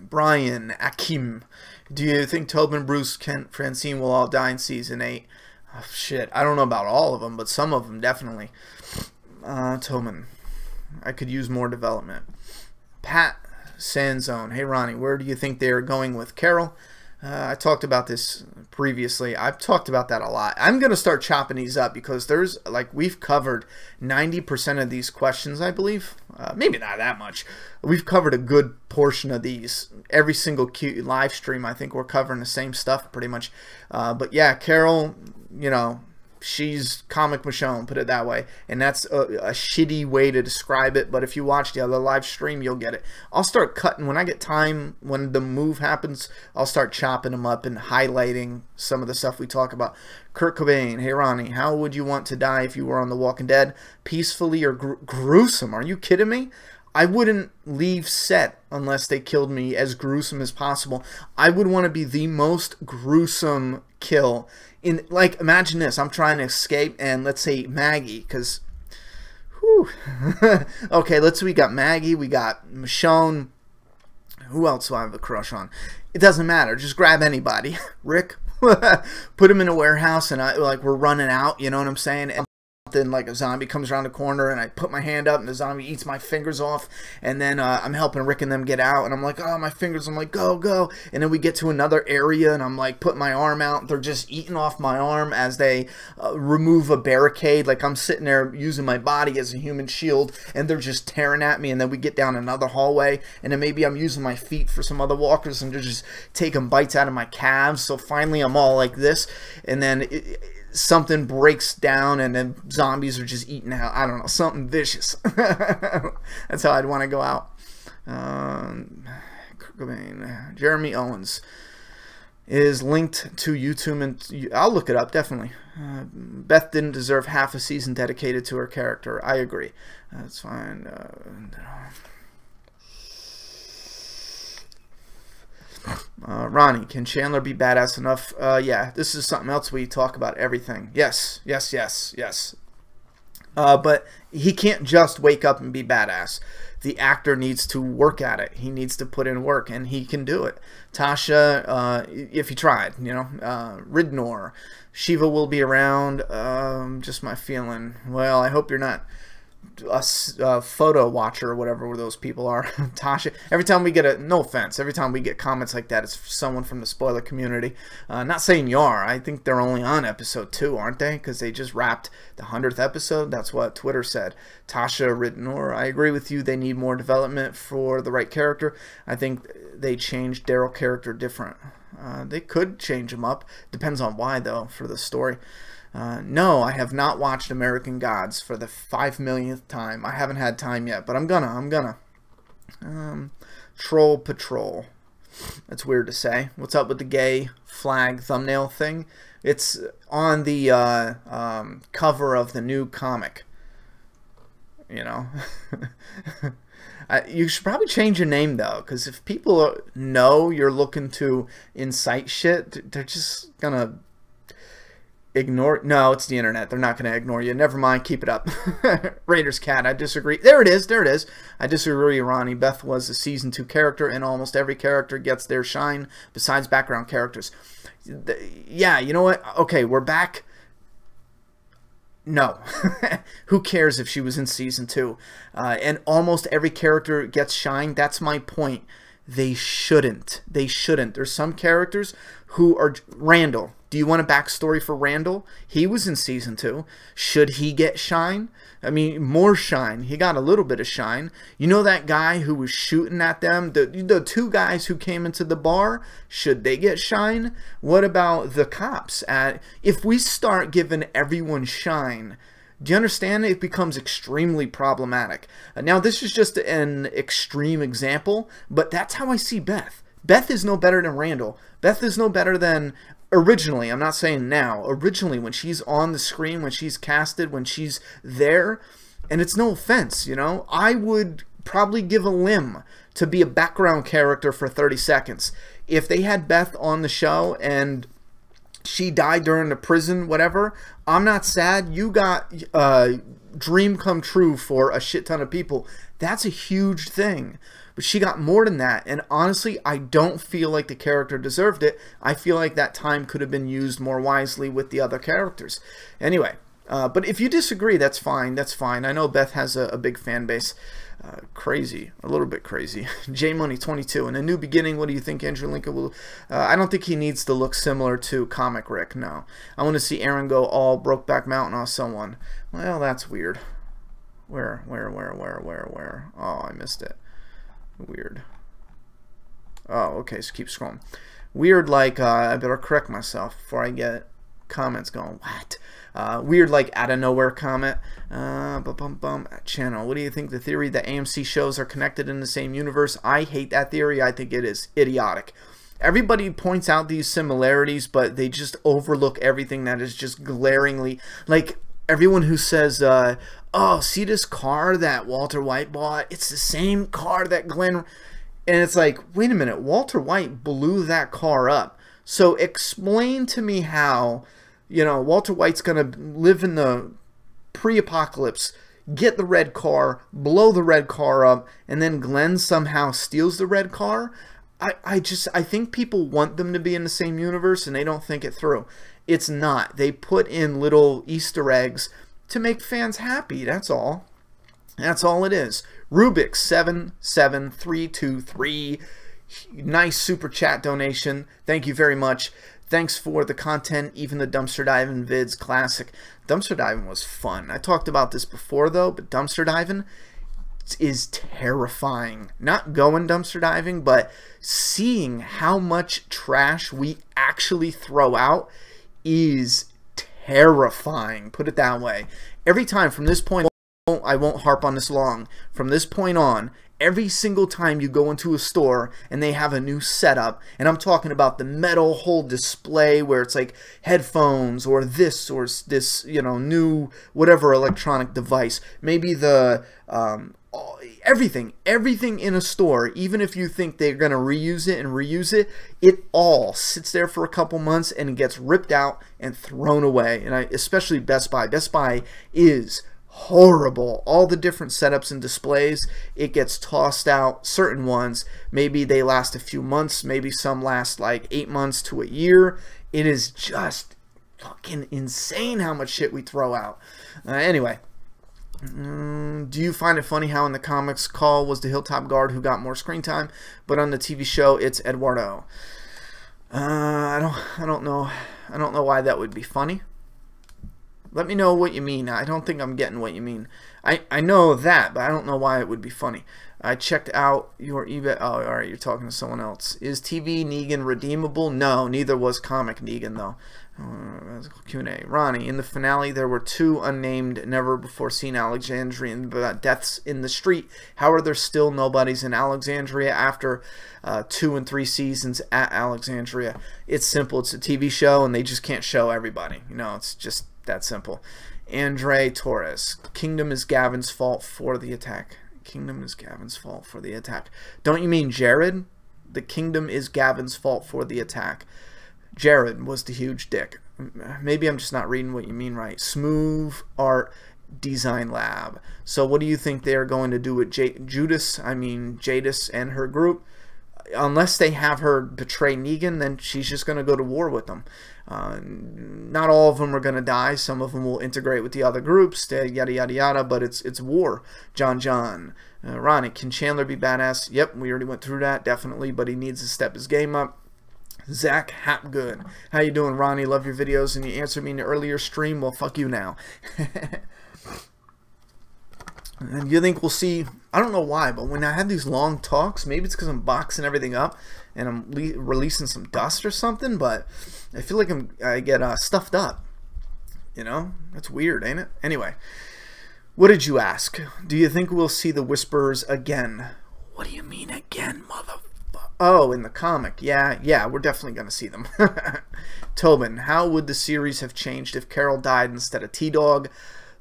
Brian Akim, do you think Tobin, Bruce, Kent, Francine will all die in Season 8? Oh, shit, I don't know about all of them, but some of them definitely. Uh, Tobin, I could use more development. Pat Sandzone. Hey, Ronnie, where do you think they're going with Carol? Uh, I talked about this previously. I've talked about that a lot. I'm going to start chopping these up because there's, like, we've covered 90% of these questions, I believe. Uh, maybe not that much. We've covered a good portion of these. Every single Q live stream, I think we're covering the same stuff pretty much. Uh, but yeah, Carol, you know, she's comic Michonne, put it that way. And that's a, a, shitty way to describe it, but if you watch the other live stream, you'll get it. I'll start cutting, when I get time, when the move happens, I'll start chopping them up and highlighting some of the stuff we talk about. Kurt Cobain, hey Ronnie, how would you want to die if you were on The Walking Dead? Peacefully or gr gruesome? Are you kidding me? I wouldn't leave set unless they killed me as gruesome as possible. I would want to be the most gruesome kill in like imagine this. I'm trying to escape and let's say maggie because okay let's we got maggie we got michonne. Who else do i have a crush on? It doesn't matter. Just grab anybody. Rick. Put him in a warehouse and I like we're running out you know what i'm saying? And then like a zombie comes around the corner and I put my hand up and the zombie eats my fingers off. And then uh, I'm helping Rick and them get out and I'm like oh my fingers. I'm like go go. And then we get to another area and I'm like putting my arm out. They're just eating off my arm as they uh, remove a barricade. Like I'm sitting there using my body as a human shield and they're just tearing at me. And then we get down another hallway and then maybe I'm using my feet for some other walkers and they're just taking bites out of my calves. So finally I'm all like this. And then it, something breaks down and then zombies are just eating out. I don't know, something vicious. That's how I'd want to go out. Um. Jeremy Owens is linked to YouTube, and I'll look it up definitely. Uh, Beth didn't deserve half a season dedicated to her character. I agree. That's fine. Uh, uh, Ronnie, can Chandler be badass enough? Uh, yeah, this is something else we talk about everything. Yes, yes, yes, yes. Uh, but he can't just wake up and be badass. The actor needs to work at it. He needs to put in work, and he can do it. Tasha, uh, if he tried, you know, uh, Rittenor, Shiva will be around. Um, just my feeling. Well, I hope you're not a, a, photo watcher or whatever those people are. Tasha, every time we get a, no offense, every time we get comments like that, it's someone from the spoiler community. Uh, not saying you are. I think they're only on episode two, aren't they? Because they just wrapped the 100th episode. That's what Twitter said. Tasha Rittenor, I agree with you. They need more development for the right character. I think they changed Daryl character different. Uh, they could change him up. Depends on why, though, for the story. Uh, no, I have not watched American Gods for the five millionth time. I haven't had time yet, but I'm gonna. I'm gonna. Um, Troll Patrol. That's weird to say. What's up with the gay flag thumbnail thing? It's on the uh, um, cover of the new comic. You know. I, you should probably change your name though, because if people know you're looking to incite shit, they're just gonna ignore no it's the internet. They're not going to ignore you. Never mind keep it up. Raiders cat i disagree. There it is there it is. I disagree ronnie. Beth was a season two character and almost every character gets their shine besides background characters. Yeah you know what? Okay we're back. No. Who cares if she was in season two? Uh, and almost every character gets shine that's my point they shouldn't they shouldn't there's some characters who are randall do you want a backstory for Randall? He was in season two. Should he get shine? I mean, more shine. He got a little bit of shine. You know that guy who was shooting at them? The, the two guys who came into the bar, should they get shine? What about the cops? At If we start giving everyone shine, do you understand? It becomes extremely problematic. Uh, now, this is just an extreme example, but that's how I see Beth. Beth is no better than Randall. Beth is no better than originally, I'm not saying now, originally when she's on the screen, when she's casted, when she's there, and it's no offense, you know, I would probably give a limb to be a background character for 30 seconds. If they had Beth on the show and she died during the prison, whatever, I'm not sad. You got a uh, dream come true for a shit ton of people. That's a huge thing. But she got more than that. And honestly, I don't feel like the character deserved it. I feel like that time could have been used more wisely with the other characters. Anyway, uh, but if you disagree, that's fine. That's fine. I know Beth has a, a big fan base. Uh, crazy, a little bit crazy. J Money 22. In a new beginning, what do you think Andrew Lincoln will? Uh, I don't think he needs to look similar to Comic Rick. No, I want to see Aaron go all Brokeback Mountain on someone. Well, that's weird. Where, where, where, where, where, where? Oh, I missed it. Weird. Oh, okay, so keep scrolling. Weird like, uh, I better correct myself before I get comments going, what? Uh, weird like out of nowhere comment. Uh, bum, bum, channel. What do you think the theory that AMC shows are connected in the same universe? I hate that theory. I think it is idiotic. Everybody points out these similarities, but they just overlook everything that is just glaringly like everyone who says, uh, "Oh, see this car that Walter White bought? It's the same car that Glenn." And it's like, wait a minute, Walter White blew that car up. So explain to me how, you know, Walter White's gonna live in the pre-apocalypse, get the red car, blow the red car up, and then Glenn somehow steals the red car. I, I just I think people want them to be in the same universe and they don't think it through. It's not. They put in little Easter eggs to make fans happy. That's all. That's all it is. Rubik seven seven three two three. Nice super chat donation. Thank you very much. Thanks for the content, even the dumpster diving vids classic. Dumpster diving was fun. I talked about this before though, but dumpster diving is terrifying. Not going dumpster diving, but seeing how much trash we actually throw out is terrifying. Put it that way. Every time from this point I won't harp on this long. From this point on, every single time you go into a store and they have a new setup, and I'm talking about the metal whole display where it's like headphones or this or this, you know, new whatever electronic device, maybe the um, everything, everything in a store, even if you think they're going to reuse it and reuse it, it all sits there for a couple months and gets ripped out and thrown away. And I, especially Best Buy. Best Buy is horrible. All the different setups and displays, it gets tossed out. Certain ones, maybe they last a few months, maybe some last like eight months to a year. It is just fucking insane how much shit we throw out. Uh, anyway. Mm, do you find it funny how in the comics Kal was the Hilltop Guard who got more screen time, but on the TV show it's Eduardo? Uh, I don't, I don't know, I don't know why that would be funny. Let me know what you mean. I don't think I'm getting what you mean. I, I know that, but I don't know why it would be funny. I checked out your eBay. Oh, all right, you're talking to someone else. Is TV Negan redeemable? No, neither was comic Negan, though. Uh, Q&A. Ronnie, in the finale, there were two unnamed, never-before-seen Alexandrian deaths in the street. How are there still nobodies in Alexandria after uh, two and three seasons at Alexandria? It's simple. It's a TV show, and they just can't show everybody. You know, it's just that simple. Andre Torres. Kingdom is Gavin's fault for the attack. Kingdom is Gavin's fault for the attack. Don't you mean Jared? The kingdom is Gavin's fault for the attack. Jared was the huge dick. Maybe I'm just not reading what you mean right. Smooth Art Design Lab. So what do you think they're going to do with J Judas, I mean Jadis and her group? Unless they have her betray Negan, then she's just going to go to war with them. Uh, not all of them are going to die. Some of them will integrate with the other groups, yada yada yada. But it's it's war. John John, uh, Ronnie, can Chandler be badass? Yep, we already went through that definitely. But he needs to step his game up. Zach Hapgood. How you doing, Ronnie? Love your videos, and you answered me in the earlier stream. Well, fuck you now. and you think we'll see... I don't know why, but when I have these long talks, maybe it's because I'm boxing everything up and I'm releasing some dust or something, but I feel like I'm, I get uh, stuffed up. You know? That's weird, ain't it? Anyway, what did you ask? Do you think we'll see the Whisperers again? What do you mean again, motherfucker? Oh, in the comic. Yeah, yeah, we're definitely going to see them. Tobin, how would the series have changed if Carol died instead of T-Dog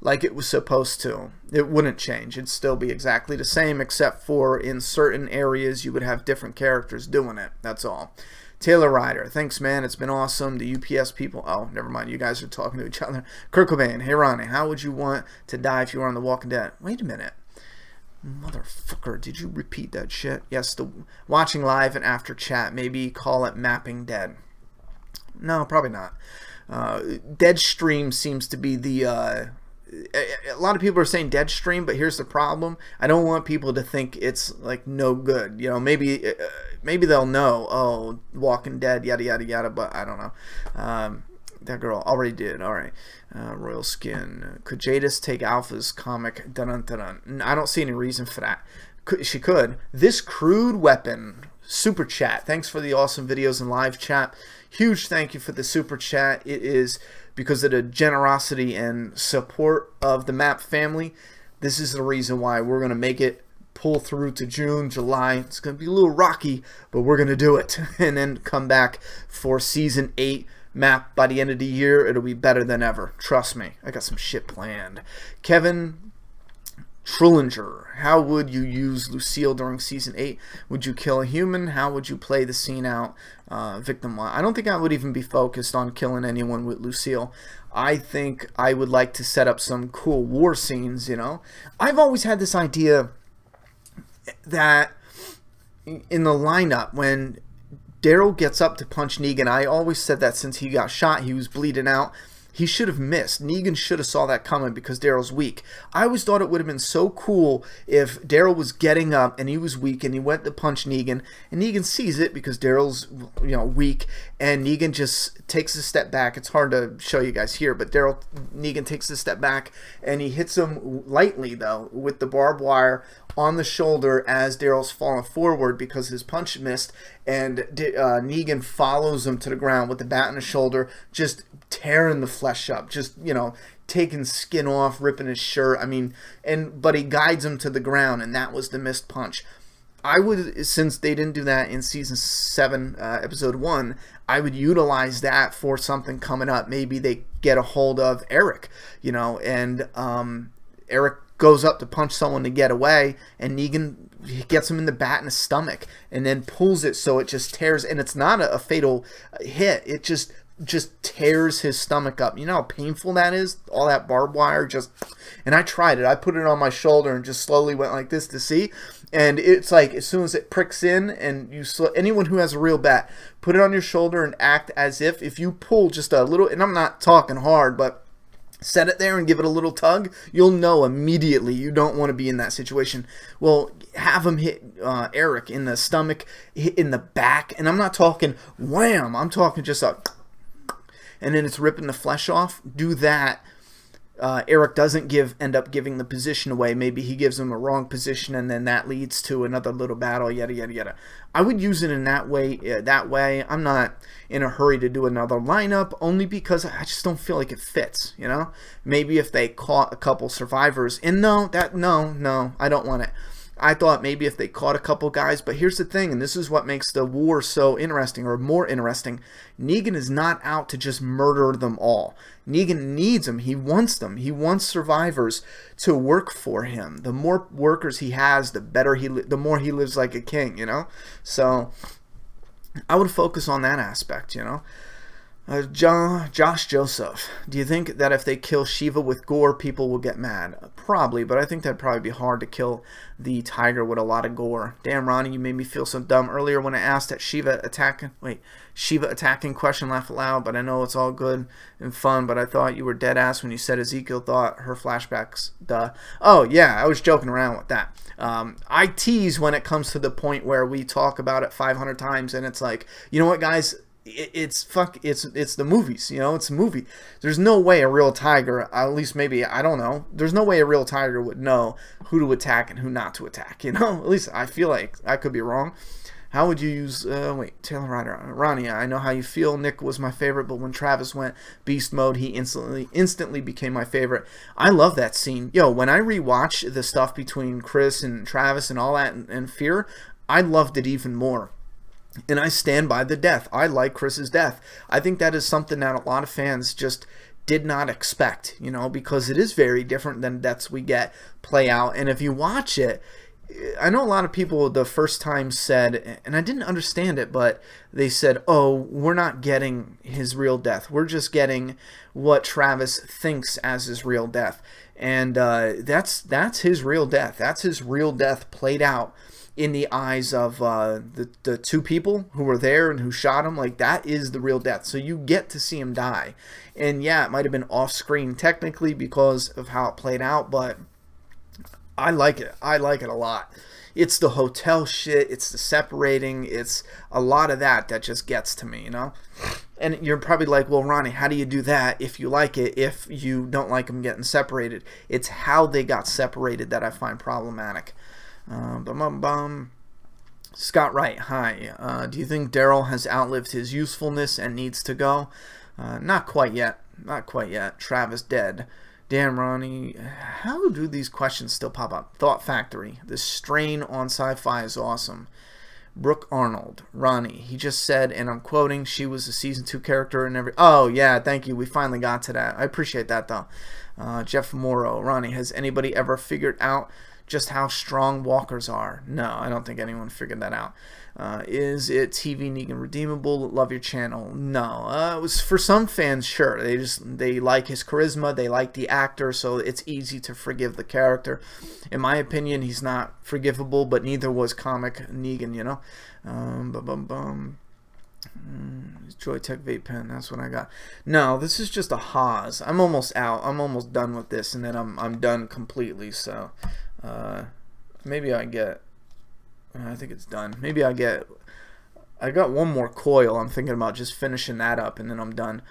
like it was supposed to? It wouldn't change. It'd still be exactly the same, except for in certain areas you would have different characters doing it. That's all. Taylor Ryder, thanks, man. It's been awesome. The UPS people. Oh, never mind. You guys are talking to each other. Kurt Cobain, hey, Ronnie, how would you want to die if you were on The Walking Dead? Wait a minute. Motherfucker, did you repeat that shit? Yes, the watching live and after chat. Maybe call it mapping dead. No, probably not. Uh, dead stream seems to be the. Uh, a lot of people are saying dead stream, but here's the problem. I don't want people to think it's like no good. You know, maybe uh, maybe they'll know. Oh, Walking Dead, yada yada yada. But I don't know. Um, that girl already did. All right. Uh, Royal Skin. Could Jadis take Alpha's comic? Dun dun. dun. I don't see any reason for that. Could, she could. This crude weapon. Super chat. Thanks for the awesome videos and live chat. Huge thank you for the super chat. It is because of the generosity and support of the MAP family. This is the reason why we're going to make it pull through to June, July. It's going to be a little rocky, but we're going to do it. and then come back for season 8 map by the end of the year, it'll be better than ever. Trust me. I got some shit planned. Kevin Trillinger, how would you use Lucille during season 8? Would you kill a human? How would you play the scene out uh, victim I don't think I would even be focused on killing anyone with Lucille. I think I would like to set up some cool war scenes, you know? I've always had this idea that in the lineup when Daryl gets up to punch Negan. I always said that since he got shot, he was bleeding out. He should have missed. Negan should have saw that coming because Daryl's weak. I always thought it would have been so cool if Daryl was getting up and he was weak and he went to punch Negan and Negan sees it because Daryl's you know weak and Negan just takes a step back. It's hard to show you guys here, but Daryl Negan takes a step back and he hits him lightly though with the barbed wire on the shoulder as Daryl's falling forward because his punch missed, and uh, Negan follows him to the ground with the bat in his shoulder, just tearing the flesh up, just, you know, taking skin off, ripping his shirt. I mean, and but he guides him to the ground, and that was the missed punch. I would, since they didn't do that in season seven, uh, episode one, I would utilize that for something coming up. Maybe they get a hold of Eric, you know, and um, Eric goes up to punch someone to get away, and Negan gets him in the bat in the stomach, and then pulls it so it just tears, and it's not a, a fatal hit. It just just tears his stomach up. You know how painful that is? All that barbed wire just and I tried it. I put it on my shoulder and just slowly went like this to see. And it's like as soon as it pricks in and you anyone who has a real bat, put it on your shoulder and act as if if you pull just a little and I'm not talking hard, but set it there and give it a little tug, you'll know immediately you don't want to be in that situation. Well, have him hit uh, Eric in the stomach, in the back, and I'm not talking wham, I'm talking just a and then it's ripping the flesh off, do that. Uh, Eric doesn't give end up giving the position away. Maybe he gives him a wrong position, and then that leads to another little battle. Yada yada yada. I would use it in that way. Uh, that way, I'm not in a hurry to do another lineup, only because I just don't feel like it fits. You know, maybe if they caught a couple survivors, and no, that no, no, I don't want it. I thought maybe if they caught a couple guys, but here's the thing, and this is what makes the war so interesting or more interesting. Negan is not out to just murder them all. Negan needs them. He wants them. He wants survivors to work for him. The more workers he has, the better he the more he lives like a king, you know? So I would focus on that aspect, you know? Uh, John, Josh Joseph, do you think that if they kill Shiva with gore, people will get mad? Probably, but I think that'd probably be hard to kill the tiger with a lot of gore. Damn, Ronnie, you made me feel so dumb earlier when I asked that Shiva attacking. Wait, Shiva attacking question laugh aloud, but I know it's all good and fun. But I thought you were dead ass when you said Ezekiel thought her flashbacks. Duh. Oh yeah, I was joking around with that. Um, I tease when it comes to the point where we talk about it 500 times, and it's like, you know what, guys it's fuck it's it's the movies you know it's a movie. There's no way a real tiger at least maybe i don't know. There's no way a real tiger would know who to attack and who not to attack you know? At least i feel like i could be wrong. How would you use uh, wait taylor ryder ronnie i know how you feel. Nick was my favorite but when travis went beast mode he instantly instantly became my favorite. I love that scene. Yo when i rewatch the stuff between chris and travis and all that and, and fear i loved it even more and I stand by the death. I like Chris's death. I think that is something that a lot of fans just did not expect, you know, because it is very different than deaths we get play out. And if you watch it, I know a lot of people the first time said, and I didn't understand it, but they said, oh, we're not getting his real death. We're just getting what Travis thinks as his real death. And uh, that's that's his real death. That's his real death played out in the eyes of uh, the, the two people who were there and who shot him. Like, that is the real death. So you get to see him die. And yeah, it might have been off screen technically because of how it played out, but I like it. I like it a lot. It's the hotel shit, it's the separating, it's a lot of that that just gets to me, you know? And you're probably like, well, Ronnie, how do you do that if you like it, if you don't like them getting separated? It's how they got separated that I find problematic. Uh, bum, bum, bum. Scott Wright, hi. Uh, do you think Daryl has outlived his usefulness and needs to go? Uh, not quite yet. Not quite yet. Travis dead. Damn, Ronnie. How do these questions still pop up? Thought Factory. The strain on sci-fi is awesome. Brooke Arnold, Ronnie. He just said, and I'm quoting, she was a season two character and every. Oh yeah, thank you. We finally got to that. I appreciate that though. Uh, Jeff Morrow, Ronnie. Has anybody ever figured out just how strong walkers are. No, I don't think anyone figured that out. Uh, is it TV Negan redeemable? Love your channel. No, uh, it was for some fans. Sure, they just they like his charisma, they like the actor, so it's easy to forgive the character. In my opinion, he's not forgivable, but neither was comic Negan. You know, um, bum bum bum. Mm, Joyetech vape pen. That's what I got. No, this is just a Haas. I'm almost out. I'm almost done with this, and then I'm I'm done completely. So uh, maybe I get. I think it's done. Maybe I get. I got one more coil. I'm thinking about just finishing that up, and then I'm done.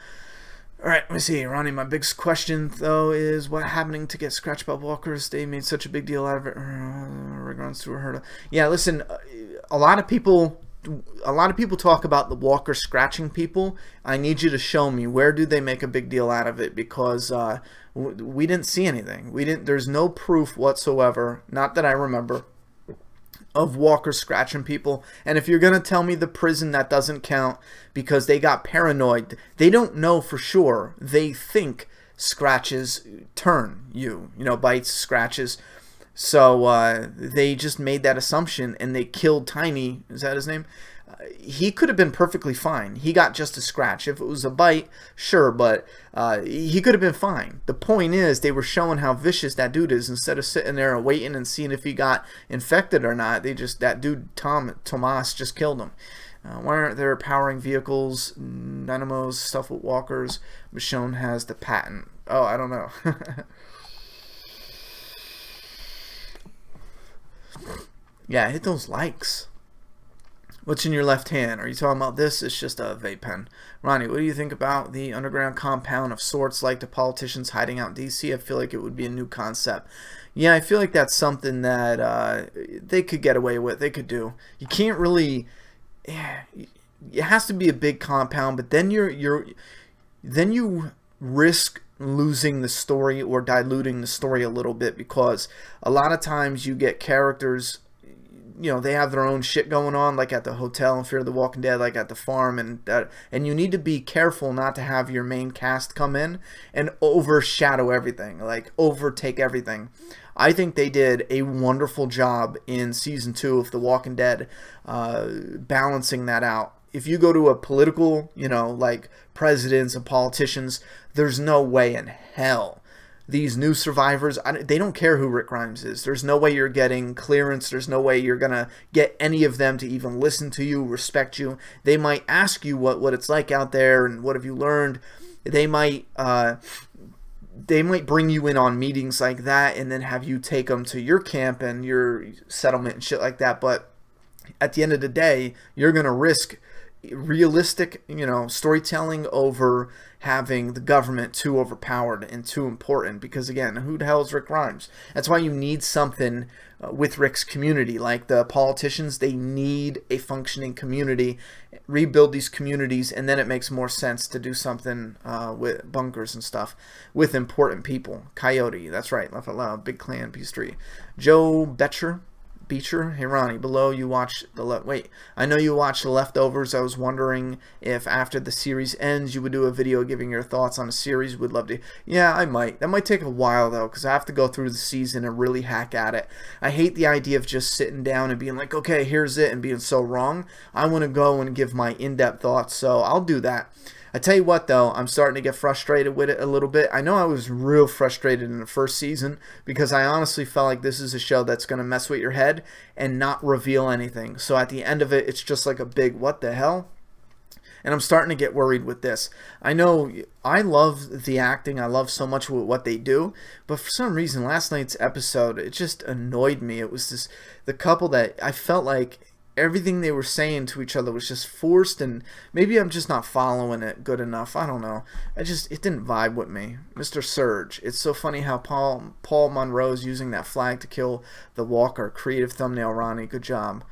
All right, let me see, Ronnie. My big question though is what happening to get Scratch Bob Walkers? They made such a big deal out of it. Uh, runs through a hurdle. Yeah, listen, uh, a lot of people a lot of people talk about the walker scratching people. I need you to show me where do they make a big deal out of it because uh, we didn't see anything. We didn't. There's no proof whatsoever, not that I remember, of walkers scratching people. And if you're gonna tell me the prison that doesn't count because they got paranoid, they don't know for sure. They think scratches turn you. You know, bites, scratches. So uh, they just made that assumption and they killed Tiny. Is that his name? Uh, he could have been perfectly fine. He got just a scratch. If it was a bite, sure, but uh, he could have been fine. The point is, they were showing how vicious that dude is. Instead of sitting there and waiting and seeing if he got infected or not, they just that dude Tom Tomas just killed him. Uh, why aren't there powering vehicles, dynamos, stuff with walkers? Michonne has the patent. Oh, I don't know. Yeah, hit those likes. What's in your left hand? Are you talking about this? It's just a vape pen. Ronnie, what do you think about the underground compound of sorts like the politicians hiding out in D.C.? I feel like it would be a new concept. Yeah, I feel like that's something that uh, they could get away with. They could do. You can't really... Yeah, it has to be a big compound, but then you're you're then you risk losing the story or diluting the story a little bit because a lot of times you get characters you know they have their own shit going on like at the hotel in fear of the walking dead like at the farm and that and you need to be careful not to have your main cast come in and overshadow everything like overtake everything. I think they did a wonderful job in season two of the walking dead uh, balancing that out. If you go to a political you know like presidents and politicians there's no way in hell these new survivors, they don't care who Rick Grimes is. There's no way you're getting clearance. There's no way you're to get any of them to even listen to you, respect you. They might ask you what, what it's like out there and what have you learned. They might uh, they might bring you in on meetings like that and then have you take them to your camp and your settlement and shit like that. But at the end of the day, you're going to risk realistic, you know, storytelling over having the government too overpowered and too important because again who the hell is rick grimes? That's why you need something uh, with rick's community. Like the politicians they need a functioning community rebuild these communities and then it makes more sense to do something uh, with bunkers and stuff with important people. Coyote that's right laugh out loud big clan peace tree. Joe betcher Beecher, hey Ronnie, below you watch the le wait. I know you watched the leftovers. I was wondering if after the series ends, you would do a video giving your thoughts on a series. Would love to. Yeah, I might. That might take a while though, because I have to go through the season and really hack at it. I hate the idea of just sitting down and being like, okay, here's it, and being so wrong. I want to go and give my in-depth thoughts, so I'll do that. I tell you what, though, I'm starting to get frustrated with it a little bit. I know I was real frustrated in the first season because I honestly felt like this is a show that's going to mess with your head and not reveal anything. So at the end of it, it's just like a big what the hell? and I'm starting to get worried with this. I know I love the acting, I love so much what they do, but for some reason last night's episode it just annoyed me. It was this the couple that I felt like everything they were saying to each other was just forced and maybe I'm just not following it good enough. I don't know. I just it didn't vibe with me. Mr. Surge. It's so funny how Paul Paul Monroe's using that flag to kill the walker. Creative thumbnail, Ronnie. Good job.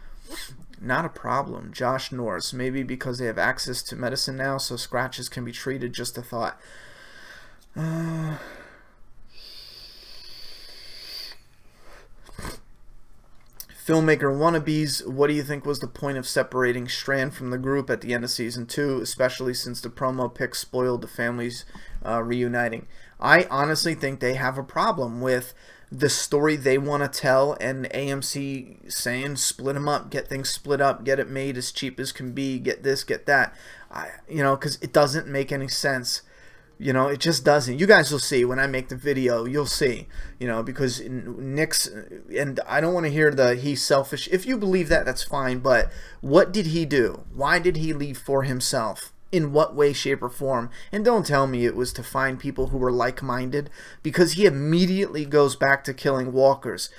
Not a problem. Josh Norris. Maybe because they have access to medicine now, so scratches can be treated. Just a thought. Uh, filmmaker wannabes, what do you think was the point of separating Strand from the group at the end of season two, especially since the promo pic spoiled the families uh, reuniting? I honestly think they have a problem with the story they want to tell and AMC saying split them up, get things split up, get it made as cheap as can be, get this, get that. I, you know, because it doesn't make any sense you know, it just doesn't. You guys will see when I make the video. You'll see. You know, because Nick's and I don't want to hear the he's selfish. If you believe that, that's fine. But what did he do? Why did he leave for himself? In what way, shape, or form? And don't tell me it was to find people who were like-minded, because he immediately goes back to killing walkers.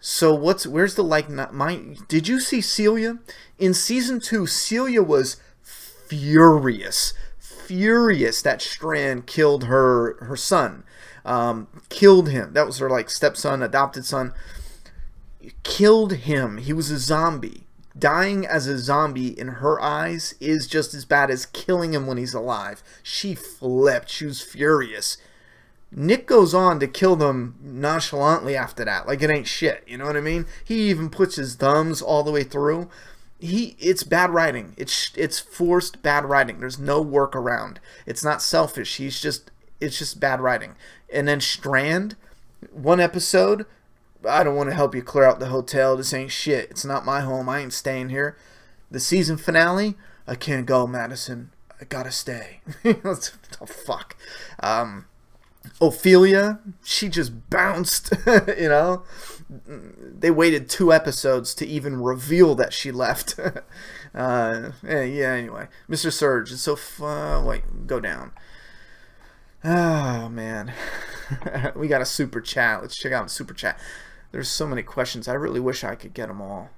So what's where's the like? My did you see Celia in season two? Celia was furious furious that Strand killed her her son, um, killed him. That was her like stepson, adopted son. Killed him. He was a zombie. dying as a zombie in her eyes is just as bad as killing him when he's alive. She flipped. She was furious. Nick goes on to kill them nonchalantly after that, like it ain't shit. You know what I mean? He even puts his thumbs all the way through. He, it's bad writing. It's it's forced bad writing. There's no workaround. It's not selfish. He's just it's just bad writing. And then Strand, one episode. I don't want to help you clear out the hotel. This ain't shit. It's not my home. I ain't staying here. The season finale. I can't go, Madison. I gotta stay. what the fuck? Um, Ofelia, she just bounced, you know. They waited two episodes to even reveal that she left. uh, yeah, anyway. Mr. Surge, it's so fun. Wait, go down. Oh, man. we got a super chat. Let's check out super chat. There's so many questions. I really wish I could get them all.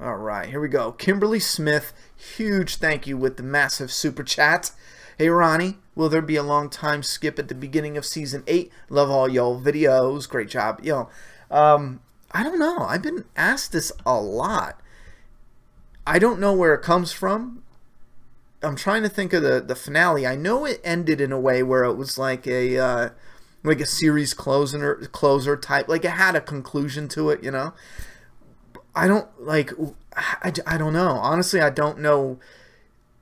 All right, here we go. Kimberly Smith, huge thank you with the massive super chat. Hey Ronny, will there be a long time skip at the beginning of season 8? Love all y'all videos. Great job. Yo, um, I don't know. I've been asked this a lot. I don't know where it comes from. I'm trying to think of the, the finale. I know it ended in a way where it was like a uh, like a series closer closer type. Like it had a conclusion to it, you know. I don't like. I, I don't know. Honestly, I don't know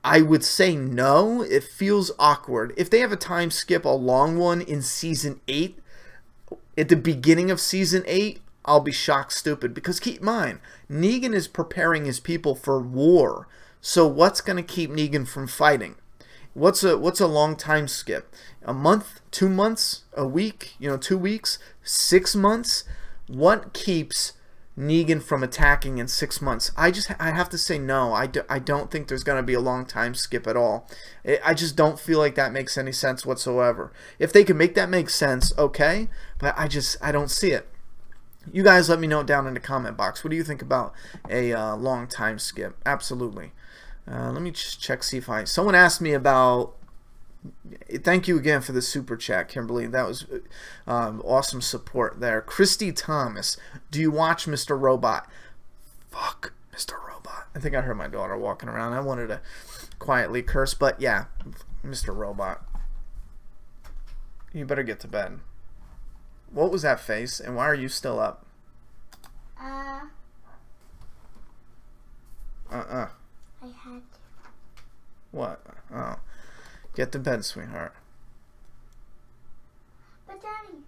I would say no. It feels awkward. If they have a time skip, a long one in season 8, at the beginning of season 8, I'll be shocked stupid. Because keep in mind, Negan is preparing his people for war. So what's going to keep Negan from fighting? What's a what's a long time skip? A month, two months, a week, you know, two weeks, six months? What keeps Negan from attacking in six months. I just I have to say no. I, do, I don't think there's going to be a long time skip at all. I just don't feel like that makes any sense whatsoever. If they can make that make sense, okay. But I just I don't see it. You guys let me know down in the comment box. What do you think about a uh, long time skip? Absolutely. Uh, let me just check see if I. Someone asked me about thank you again for the super chat, Kimberly. That was um, awesome support there. Christy Thomas, do you watch Mr. Robot? Fuck Mr. Robot. I think I heard my daughter walking around. I wanted to quietly curse, but yeah, Mr. Robot. You better get to bed. What was that face, and why are you still up? Uh. Uh-uh. I had to. What? Oh. Get to bed, sweetheart. But Daddy.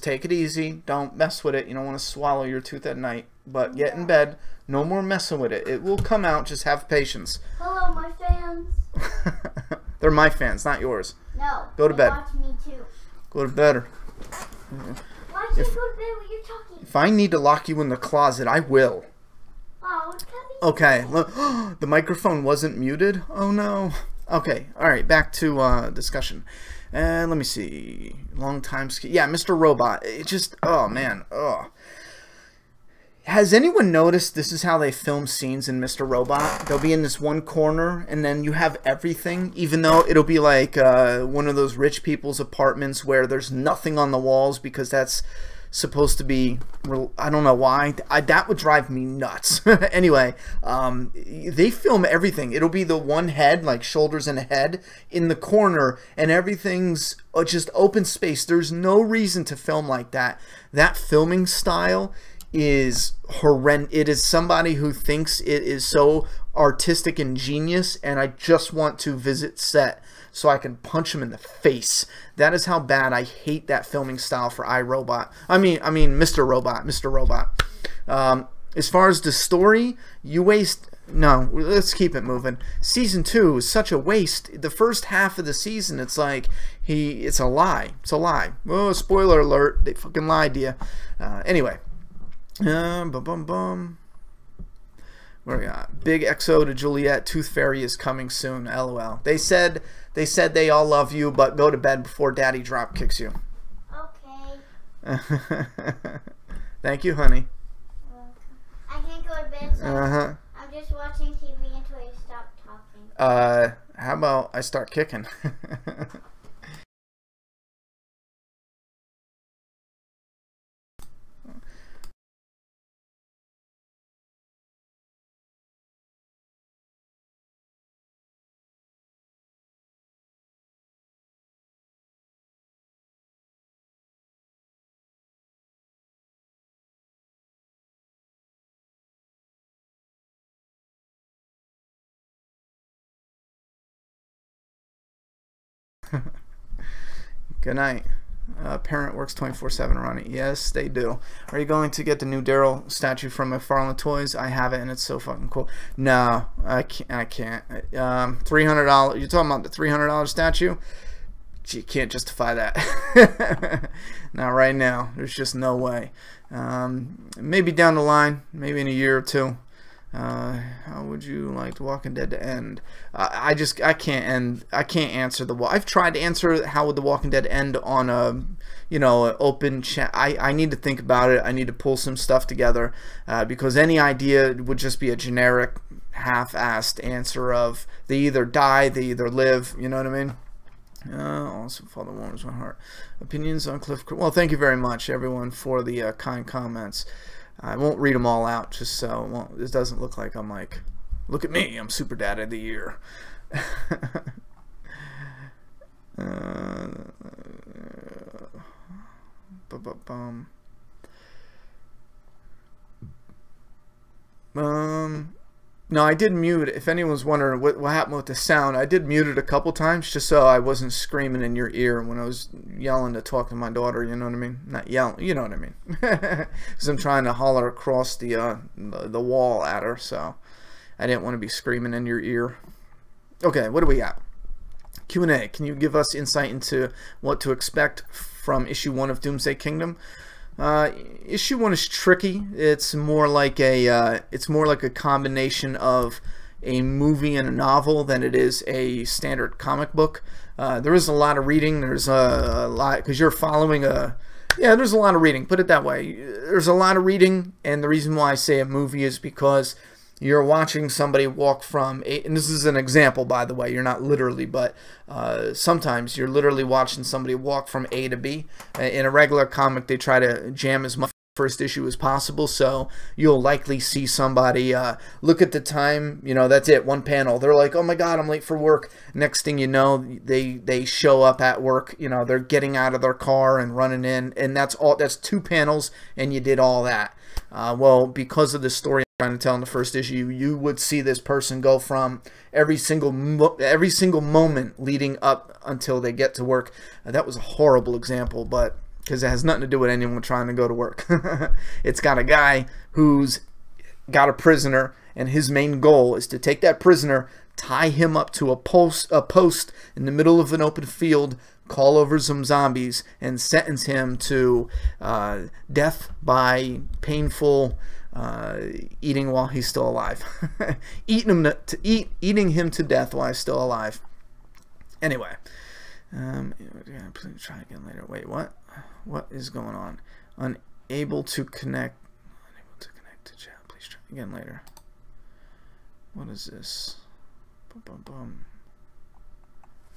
Just take it easy. Don't mess with it. You don't want to swallow your tooth at night. But get in bed. No more messing with it. It will come out. Just have patience. Hello, my fans. They're my fans, not yours. No. Go to bed. Watch me too. Go to bed. Why If- you go to bed when you're talking? If I need to lock you in the closet, I will. Oh. Okay, look, the microphone wasn't muted. Oh no. Okay, all right, back to uh, discussion. And let me see. Long time. Yeah, Mr. Robot. It just. Oh man. Oh. Has anyone noticed this is how they film scenes in Mr. Robot? They'll be in this one corner, and then you have everything, even though it'll be like uh, one of those rich people's apartments where there's nothing on the walls because that's supposed to be i don't know why I, that would drive me nuts. Anyway um, they film everything. It'll be the one head like shoulders and a head in the corner and everything's uh, just open space. There's no reason to film like that. That filming style is horrendous it is somebody who thinks it is so artistic and genius and i just want to visit set so I can punch him in the face. That is how bad I hate that filming style for iRobot. I mean, I mean, Mr. Robot, Mr. Robot. Um, as far as the story, you waste. No, let's keep it moving. Season two is such a waste. The first half of the season, it's like he, it's a lie. It's a lie. Oh, spoiler alert! They fucking lied to you. Uh, anyway, uh, bum bum bum. Where we got Big XO to Juliet. Tooth Fairy is coming soon. LOL. They said they said they all love you, but go to bed before Daddy drop kicks you. Okay. Thank you, honey. I can't go to bed, so Uh huh. I'm just watching TV until you stop talking. Uh, how about I start kicking? Good night. Uh, parent works 24-7 around it. Yes, they do. Are you going to get the new Daryl statue from McFarlane Toys? I have it, and it's so fucking cool. No, I can't. I can't. Um, $300. You're talking about the $300 statue? You can't justify that. Not right now. There's just no way. Um, maybe down the line, maybe in a year or two. Uh, how would you like The Walking Dead to end? Uh, I just I can't end. I can't answer the. I've tried to answer how would The Walking Dead end on a, you know, open chat. I I need to think about it. I need to pull some stuff together uh, because any idea would just be a generic, half-assed answer of they either die, they either live. You know what I mean? Uh, also, Father warms my heart. Opinions on Cliff. Well, thank you very much, everyone, for the uh, kind comments. I won't read them all out, just so it, it doesn't look like I'm like, look at me, I'm Super Dad of the Year. uh, bum. Um, no, I did mute. If anyone's wondering what, what happened with the sound, I did mute it a couple times just so I wasn't screaming in your ear when I was yelling to talk to my daughter. You know what I mean? Not yelling, you know what I mean? Because I'm trying to holler across the, uh, the the wall at her, so I didn't want to be screaming in your ear. Okay, what do we got? Q&A. Can you give us insight into what to expect from issue one of Doomsday Kingdom? Uh, issue one is tricky. It's more like a uh, it's more like a combination of a movie and a novel than it is a standard comic book. Uh, there is a lot of reading. There's a, a lot because you're following a yeah. There's a lot of reading. Put it that way. There's a lot of reading, and the reason why I say a movie is because you're watching somebody walk from a, and this is an example by the way you're not literally but uh, sometimes you're literally watching somebody walk from a to b. In a regular comic they try to jam as much first issue as possible so you'll likely see somebody uh, look at the time you know that's it one panel. They're like oh my god i'm late for work. Next thing you know they they show up at work you know they're getting out of their car and running in and that's all that's two panels and you did all that uh, well because of the story I'm trying to tell in the first issue, you would see this person go from every single every single moment leading up until they get to work. Uh, that was a horrible example, but because it has nothing to do with anyone trying to go to work. it's got a guy who's got a prisoner, and his main goal is to take that prisoner, tie him up to a post a post in the middle of an open field, call over some zombies, and sentence him to uh, death by painful uh, eating while he's still alive, eating him to, to, eat, eating him to death while he's still alive. Anyway, um, please try again later. Wait, what? What is going on? Unable to connect. Unable to connect to chat. Please try again later. What is this? Bum, bum, bum.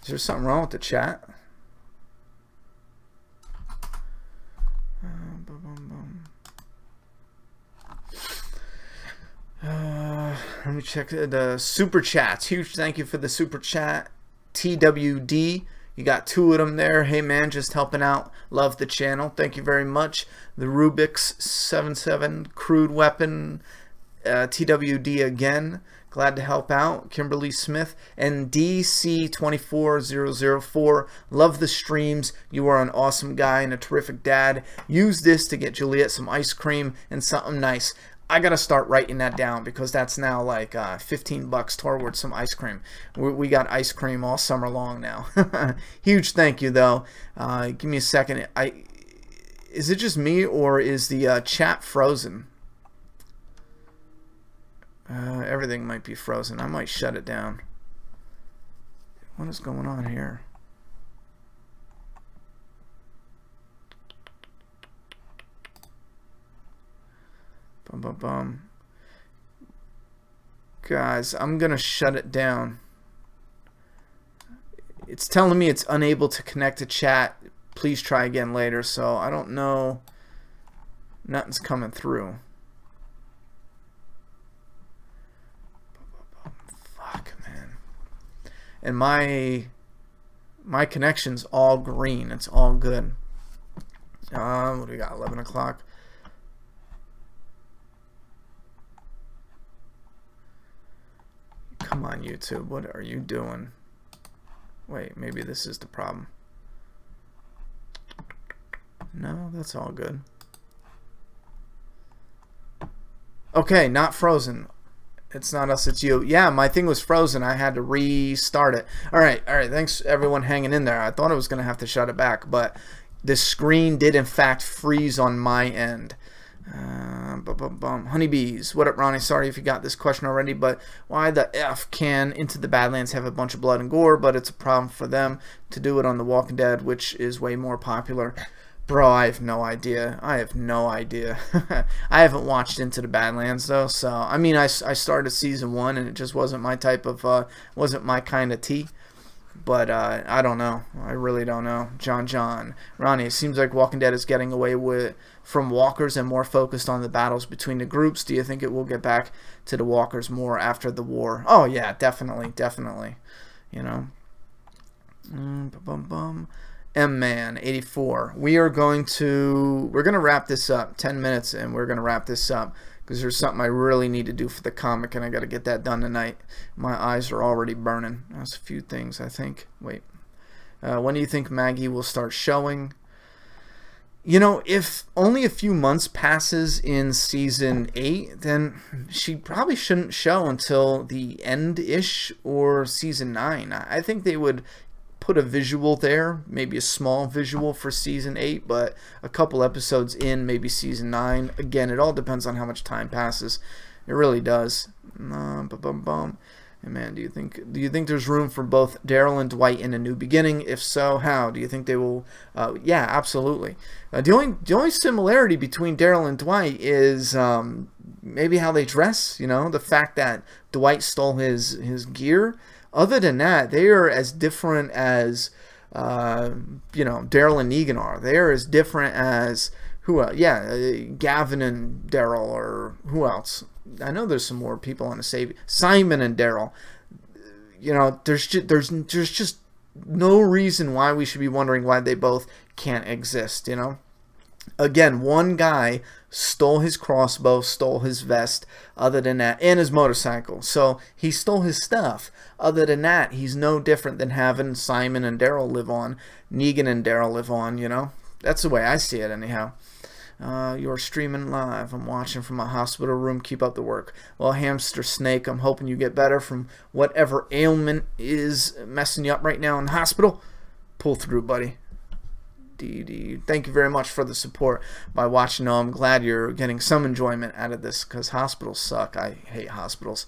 Is there something wrong with the chat? Uh, bum, bum, bum. Uh, let me check the super chats. Huge thank you for the super chat. TWD, you got two of them there. Hey man, just helping out. Love the channel. Thank you very much. The Rubik's 77 crude weapon. Uh, TWD again. Glad to help out. Kimberly Smith and DC24004. Love the streams. You are an awesome guy and a terrific dad. Use this to get Juliet some ice cream and something nice. I gotta start writing that down because that's now like uh, 15 bucks towards some ice cream. We, we, got ice cream all summer long now. Huge thank you though. Uh, give me a second. I is it just me or is the uh, chat frozen? Uh, everything might be frozen. I might shut it down. What is going on here? Bum bum bum. Guys, I'm gonna shut it down. It's telling me it's unable to connect to chat. Please try again later. So I don't know. Nothing's coming through. Fuck, man. And my my connection's all green. It's all good. Um, what do we got? 11 o'clock. Come on, YouTube. What are you doing? Wait, maybe this is the problem. No, that's all good. Okay, not frozen. It's not us, it's you. Yeah, my thing was frozen. I had to restart it. All right, all right. Thanks, everyone, hanging in there. I thought I was going to have to shut it back, but the screen did, in fact, freeze on my end. Uh, bum, bum, bum. Honeybees. What up, Ronny? Sorry if you got this question already, but why the F can Into the Badlands have a bunch of blood and gore, but it's a problem for them to do it on The Walking Dead, which is way more popular? Bro, I have no idea. I have no idea. I haven't watched Into the Badlands though, so I mean, I, I started season one and it just wasn't my type of, uh, wasn't my kind of tea. But uh, I don't know. I really don't know. John John. Ronny, it seems like Walking Dead is getting away with from walkers and more focused on the battles between the groups. Do you think it will get back to the walkers more after the war? Oh yeah, definitely, definitely. You know. Mm, bum, bum. M Man 84. We are going to we're going to wrap this up. 10 minutes and we're going to wrap this up because there's something I really need to do for the comic and I got to get that done tonight. My eyes are already burning. That's a few things I think. Wait. Uh, when do you think Maggie will start showing? You know, if only a few months passes in season 8, then she probably shouldn't show until the end-ish or season 9. I think they would put a visual there, maybe a small visual for season 8, but a couple episodes in, maybe season 9. Again, it all depends on how much time passes. It really does. Uh, bum, bum, bum. And man, do you think do you think there's room for both Daryl and Dwight in a new beginning? If so, how? Do you think they will? Uh, yeah, absolutely. Uh, the only the only similarity between Daryl and Dwight is um, maybe how they dress. You know, the fact that Dwight stole his his gear. Other than that, they are as different as uh, you know Daryl and Negan are. They are as different as who? else? yeah, uh, Gavin and Daryl, or who else? I know there's some more people on the save. Simon and Daryl. You know, there's just, there's there's just no reason why we should be wondering why they both can't exist. You know, again, one guy stole his crossbow, stole his vest. Other than that, and his motorcycle. So he stole his stuff. Other than that, he's no different than having Simon and Daryl live on, Negan and Daryl live on. You know, that's the way I see it, anyhow. Uh, you're streaming live. I'm watching from my hospital room. Keep up the work. Well, Hamster Snake, I'm hoping you get better from whatever ailment is messing you up right now in the hospital. Pull through, buddy. Thank you very much for the support by watching. I'm glad you're getting some enjoyment out of this because hospitals suck. I hate hospitals.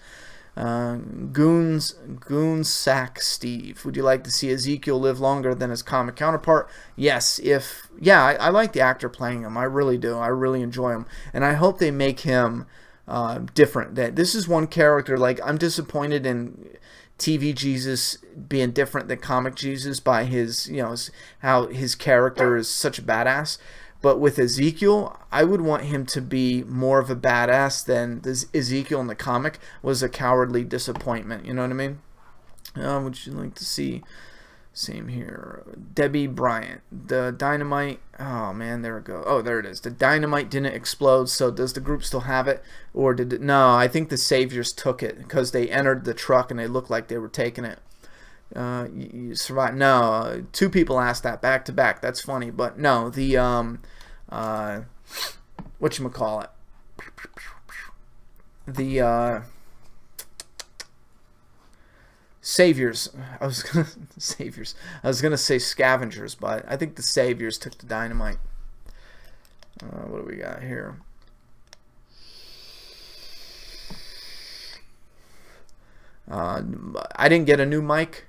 Uh, Goons, Goons Sack Steve. Would you like to see Ezekiel live longer than his comic counterpart? Yes. If yeah, I, I like the actor playing him. I really do. I really enjoy him, and I hope they make him uh, different. That this is one character. Like I'm disappointed in TV Jesus being different than comic Jesus by his you know his, how his character is such a badass. But with Ezekiel, I would want him to be more of a badass than this Ezekiel in the comic was a cowardly disappointment. You know what I mean? Uh, would you like to see? Same here. Debbie Bryant. The dynamite. Oh man, there it go. Oh, there it is. The dynamite didn't explode. So does the group still have it, or did it? No, I think the saviors took it because they entered the truck and they looked like they were taking it. Uh, you, you survived. No, uh, two people asked that back to back. That's funny, but no, the um, uh, what you call it? The uh, saviors. I was gonna saviors. I was gonna say scavengers, but I think the saviors took the dynamite. Uh, what do we got here? Uh, I didn't get a new mic,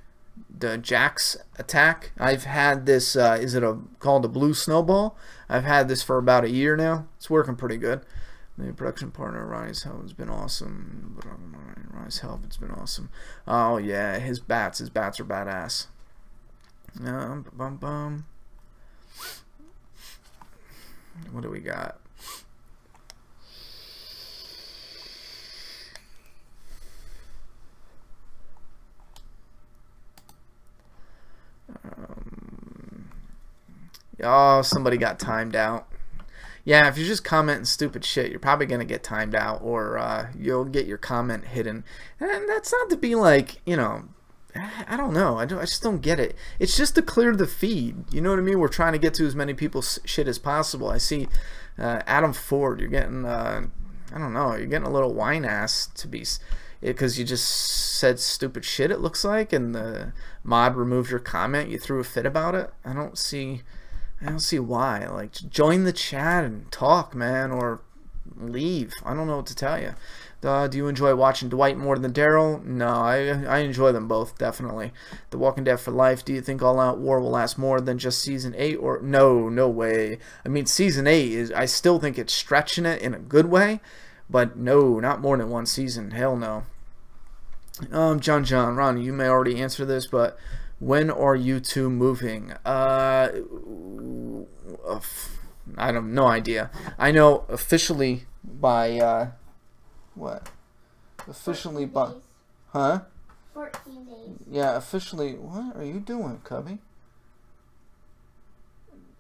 the Jax Attack. I've had this. Uh, is it a called a Blue Snowball? I've had this for about a year now. It's working pretty good. The production partner Ronnie's help has been awesome. Ronnie's help it's been awesome. Oh yeah, his bats, his bats are badass. Um, bum bum. What do we got? Um, oh, somebody got timed out. Yeah, if you're just commenting stupid shit, you're probably going to get timed out or uh, you'll get your comment hidden. And that's not to be like, you know, I don't know. I, don't, I just don't get it. It's just to clear the feed. You know what I mean? We're trying to get to as many people's shit as possible. I see uh, Adam Ford. You're getting, uh, I don't know, you're getting a little wine ass to be because you just said stupid shit it looks like and the mod removed your comment you threw a fit about it i don't see i don't see why like join the chat and talk man or leave i don't know what to tell you uh, do you enjoy watching Dwight more than Daryl? No, I, I enjoy them both, definitely. The Walking Dead for Life, do you think All Out War will last more than just Season 8? or No, no way. I mean, Season 8, is I still think it's stretching it in a good way, but no, not more than one season. Hell no. Um, John John, Ron, you may already answer this, but when are you two moving? Uh, I have no idea. I know officially by, uh, what? Officially by, huh? 14 days. Yeah, officially, what are you doing, Cubby?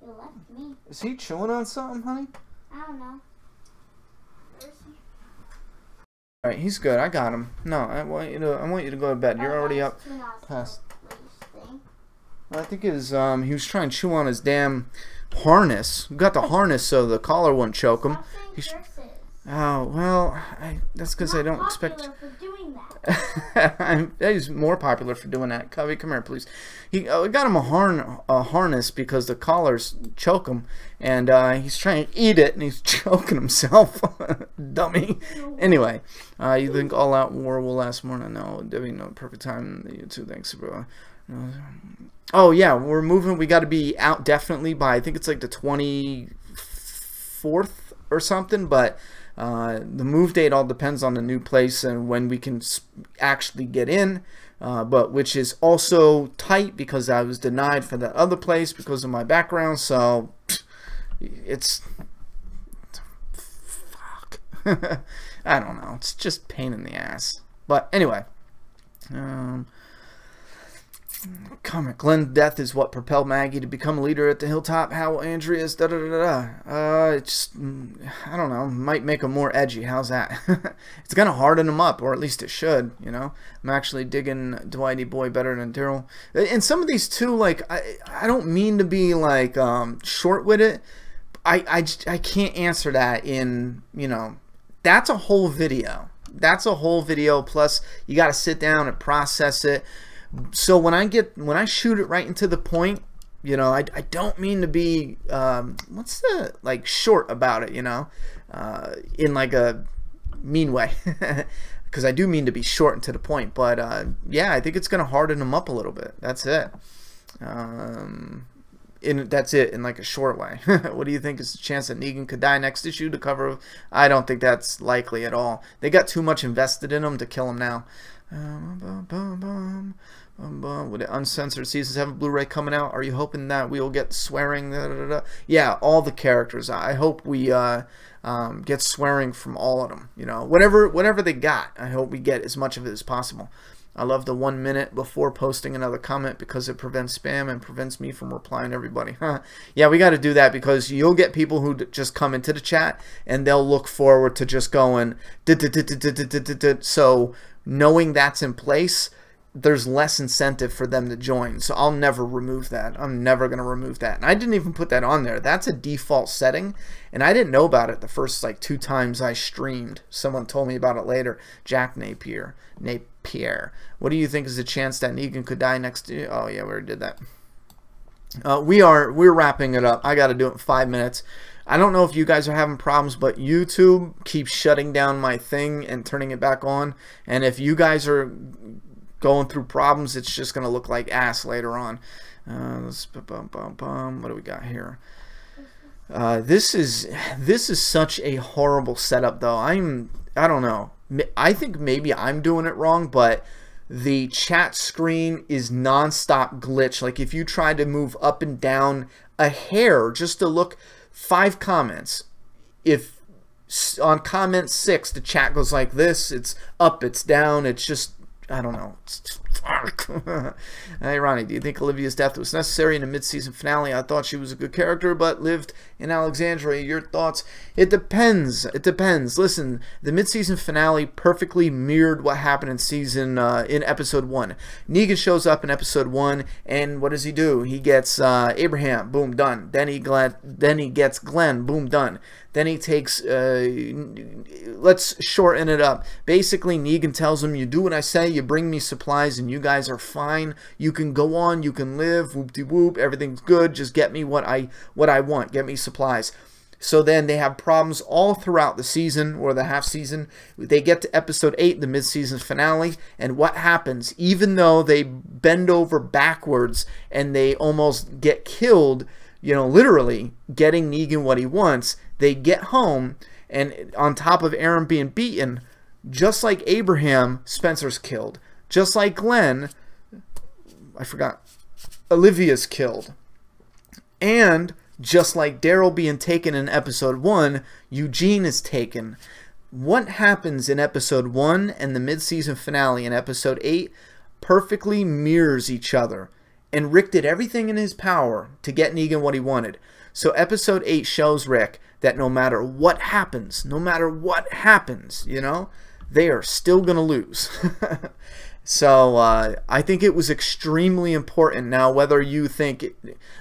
You left me. Is he chewing on something, honey? I don't know. Alright, he's good. I got him. No, I want you to. I want you to go to bed. You're already up past. I think his um he was trying to chew on his damn harness. We got the harness so the collar won't choke him. He's, oh well, I, that's because I don't expect. He's more popular for doing that. Cubby, come here, please. He uh, got him a, harn, a harness because the collars choke him, and uh, he's trying to eat it, and he's choking himself. Dummy. Anyway, uh, you think All Out War will last more? No, Debbie, no perfect time. You too, thanks, bro. Oh yeah, we're moving. We got to be out definitely by I think it's like the 24th or something, but uh, the move date all depends on the new place and when we can actually get in, uh, but which is also tight because I was denied for that other place because of my background. So it's fuck. I don't know. It's just pain in the ass. But anyway. Um, Comment. Glenn death is what propelled Maggie to become a leader at the hilltop. How Andrea's da da da da. Uh, it's mm, I don't know. Might make him more edgy. How's that? it's gonna harden him up, or at least it should. You know. I'm actually digging Dwighty Boy better than Daryl. And some of these too, like I I don't mean to be like um, short with it. I I I can't answer that in you know. That's a whole video. That's a whole video. Plus, you got to sit down and process it so when I get when I shoot it right into the point, you know, I, I don't mean to be um, what's the like short about it, you know, uh, in like a mean way, because I do mean to be short and to the point. But uh, yeah, I think it's gonna harden them up a little bit. That's it. Um, in that's it in like a short way. what do you think is the chance that Negan could die next issue to cover? I don't think that's likely at all. They got too much invested in him to kill him now. With the uncensored season 7 Blu-ray coming out, are you hoping that we will get swearing? Da, da, da? Yeah, all the characters. I hope we uh, um, get swearing from all of them. You know, whatever whatever they got, I hope we get as much of it as possible. I love the one minute before posting another comment because it prevents spam and prevents me from replying to everybody. yeah, we got to do that because you'll get people who just come into the chat and they'll look forward to just going. So knowing that's in place there's less incentive for them to join. So I'll never remove that. I'm never going to remove that. And I didn't even put that on there. That's a default setting. And I didn't know about it the first like two times I streamed. Someone told me about it later. Jack Napier. Napier. What do you think is the chance that Negan could die next to you? Oh, yeah, we already did that. Uh, we are we're wrapping it up. I got to do it in five minutes. I don't know if you guys are having problems, but YouTube keeps shutting down my thing and turning it back on. And if you guys are going through problems, it's just going to look like ass later on. Uh, let's, bum, bum, bum. What do we got here? Uh, this is this is such a horrible setup, though. I'm I don't know. I think maybe I'm doing it wrong, but the chat screen is nonstop glitch. Like if you try to move up and down a hair just to look five comments, if on comment six the chat goes like this, it's up, it's down, it's just I don't know. hey, Ronny, do you think Olivia's death was necessary in a mid-season finale? I thought she was a good character, but lived in Alexandria. Your thoughts? It depends. It depends. Listen, the mid-season finale perfectly mirrored what happened in season uh, in episode one. Negan shows up in episode one, and what does he do? He gets uh, Abraham. Boom, done. Then he. Then he gets Glenn. Boom, done. Then he takes, uh, let's shorten it up. Basically, Negan tells him, you do what I say, you bring me supplies, and you guys are fine. You can go on, you can live, whoop-de-whoop, everything's good, just get me what I, what I want, get me supplies. So then they have problems all throughout the season or the half season. They get to episode 8, the mid-season finale, and what happens? Even though they bend over backwards and they almost get killed, you know, literally getting Negan what he wants, they get home, and on top of Aaron being beaten, just like Abraham, Spencer's killed. Just like Glenn, I forgot, Olivia's killed. And just like Daryl being taken in episode 1, Eugene is taken. What happens in episode 1 and the mid-season finale in episode 8 perfectly mirrors each other. And Rick did everything in his power to get Negan what he wanted. So episode 8 shows Rick that no matter what happens, no matter what happens, you know, they are still going to lose. so uh, I think it was extremely important. Now, whether you think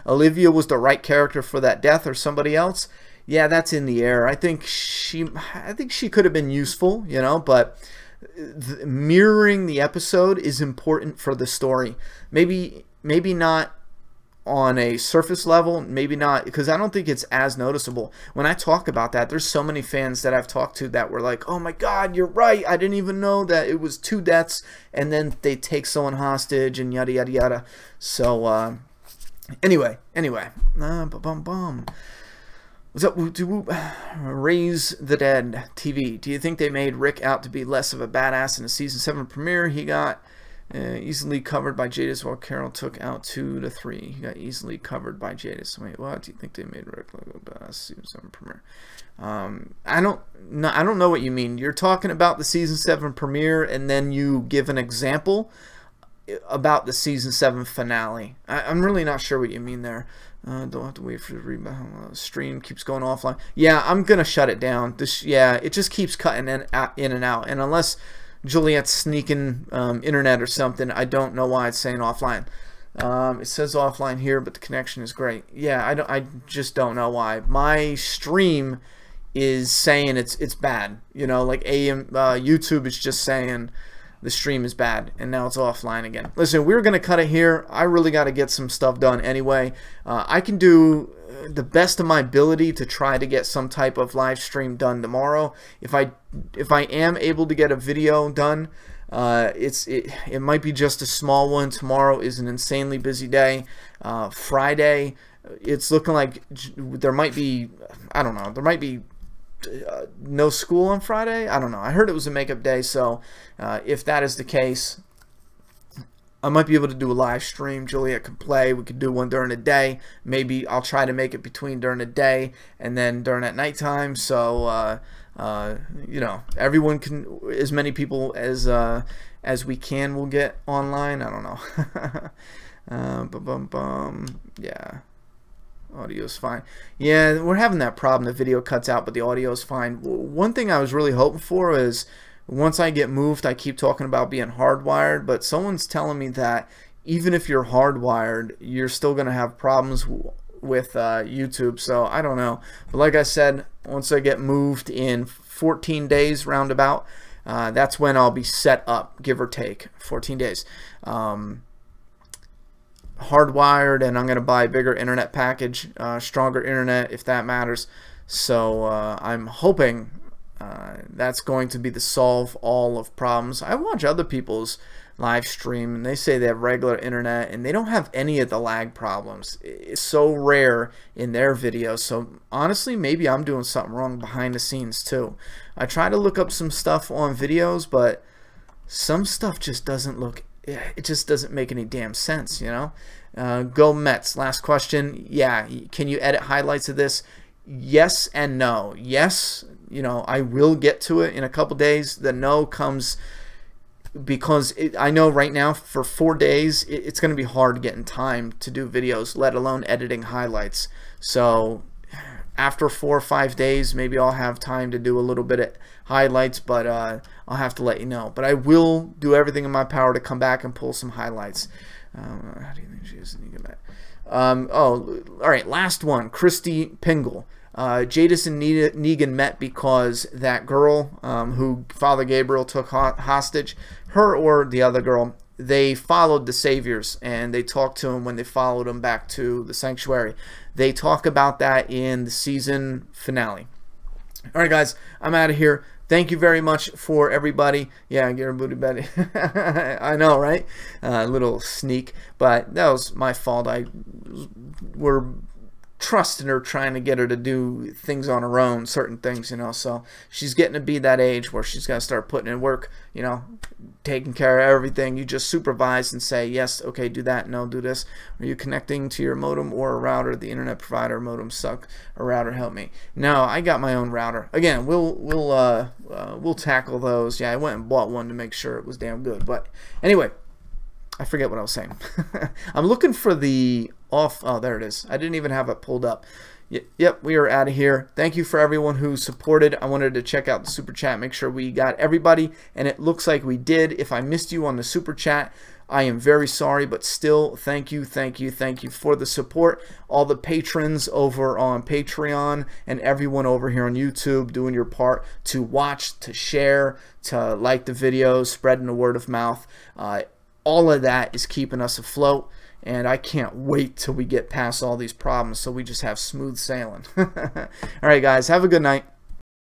Olivia was the right character for that death or somebody else, yeah, that's in the air. I think she, I think she could have been useful, you know, but mirroring the episode is important for the story. Maybe, maybe not on a surface level, maybe not, because I don't think it's as noticeable. When I talk about that, there's so many fans that I've talked to that were like, oh my God, you're right. I didn't even know that it was two deaths, and then they take someone hostage and yada, yada, yada. So, uh, anyway, anyway. Uh, bum, bum. What's up, Raise the Dead TV. Do you think they made Rick out to be less of a badass in the season 7 premiere? He got uh, easily covered by Jadis while Carol took out 2 to 3. He got easily covered by Jadis. Wait, what? Do you think they made Rick look badass season 7 premiere? Um, I don't no, I don't know what you mean. You're talking about the season 7 premiere and then you give an example about the season 7 finale. I, am really not sure what you mean there. Uh, don't have to wait for the rebound. Uh, stream keeps going offline. Yeah, I'm gonna shut it down. This, yeah, it just keeps cutting in, in and out. And unless Juliet's sneaking um, internet or something. I don't know why it's saying offline. Um, it says offline here, but the connection is great. Yeah, I don't. I just don't know why. My stream is saying it's it's bad. You know, like AM uh, YouTube is just saying the stream is bad, and now it's offline again. Listen, we're gonna cut it here. I really got to get some stuff done anyway. Uh, I can do the best of my ability to try to get some type of live stream done tomorrow. If I if I am able to get a video done, uh, it's it, it might be just a small one. Tomorrow is an insanely busy day. Uh, Friday, it's looking like there might be I don't know there might be uh, no school on Friday. I don't know. I heard it was a makeup day, so uh, if that is the case, I might be able to do a live stream. Juliet can play. We could do one during the day. Maybe I'll try to make it between during the day and then during at nighttime. So uh, uh, you know, everyone can, as many people as uh, as we can, will get online. I don't know. uh, bum, bum, bum. Yeah. Fine. Yeah, we're having that problem. The video cuts out, but the audio's fine. One thing I was really hoping for is once I get moved, I keep talking about being hardwired, but someone's telling me that even if you're hardwired, you're still going to have problems with uh, YouTube. So I don't know. But like I said, once I get moved in 14 days roundabout, uh, that's when I'll be set up, give or take, 14 days. Um, hardwired, and I'm going to buy a bigger internet package, uh, stronger internet if that matters. So uh, I'm hoping uh, that's going to be the solve all of problems. I watch other people's live stream and they say they have regular internet and they don't have any of the lag problems. It's so rare in their videos. So honestly, maybe I'm doing something wrong behind the scenes too. I try to look up some stuff on videos, but some stuff just doesn't look it just doesn't make any damn sense, you know? Uh, go Mets. Last question. Yeah, can you edit highlights of this? Yes and no. Yes, you know, I will get to it in a couple days. The no comes because it, I know right now for four days it, it's going to be hard getting time to do videos, let alone editing highlights. So after four or five days, maybe I'll have time to do a little bit of highlights, but uh, I'll have to let you know. But I will do everything in my power to come back and pull some highlights. Um, how do you think she is? Um, oh, all right. Last one, Christy Pingle. Uh, Jadis and Negan met because that girl um, who Father Gabriel took hostage, her or the other girl, they followed the Saviors and they talked to him when they followed him back to the sanctuary. They talk about that in the season finale. All right, guys, I'm out of here. Thank you very much for everybody. Yeah, get booty Betty. I know, right? A uh, little sneak, but that was my fault. I were trusting her trying to get her to do things on her own certain things you know so she's getting to be that age where she's got to start putting in work you know taking care of everything. You just supervise and say yes okay do that no do this. Are you connecting to your modem or a router? The internet provider modem suck a router help me. No i got my own router. Again we'll we'll uh, uh we'll tackle those. Yeah i went and bought one to make sure it was damn good but anyway I forget what I was saying. I'm looking for the off. Oh, there it is. I didn't even have it pulled up. Yep, we are out of here. Thank you for everyone who supported. I wanted to check out the super chat, make sure we got everybody, and it looks like we did. If I missed you on the super chat, I am very sorry, but still, thank you, thank you, thank you for the support. All the patrons over on Patreon and everyone over here on YouTube doing your part to watch, to share, to like the videos, spreading the word of mouth. Uh, all of that is keeping us afloat and I can't wait till we get past all these problems so we just have smooth sailing. all right, guys, have a good night.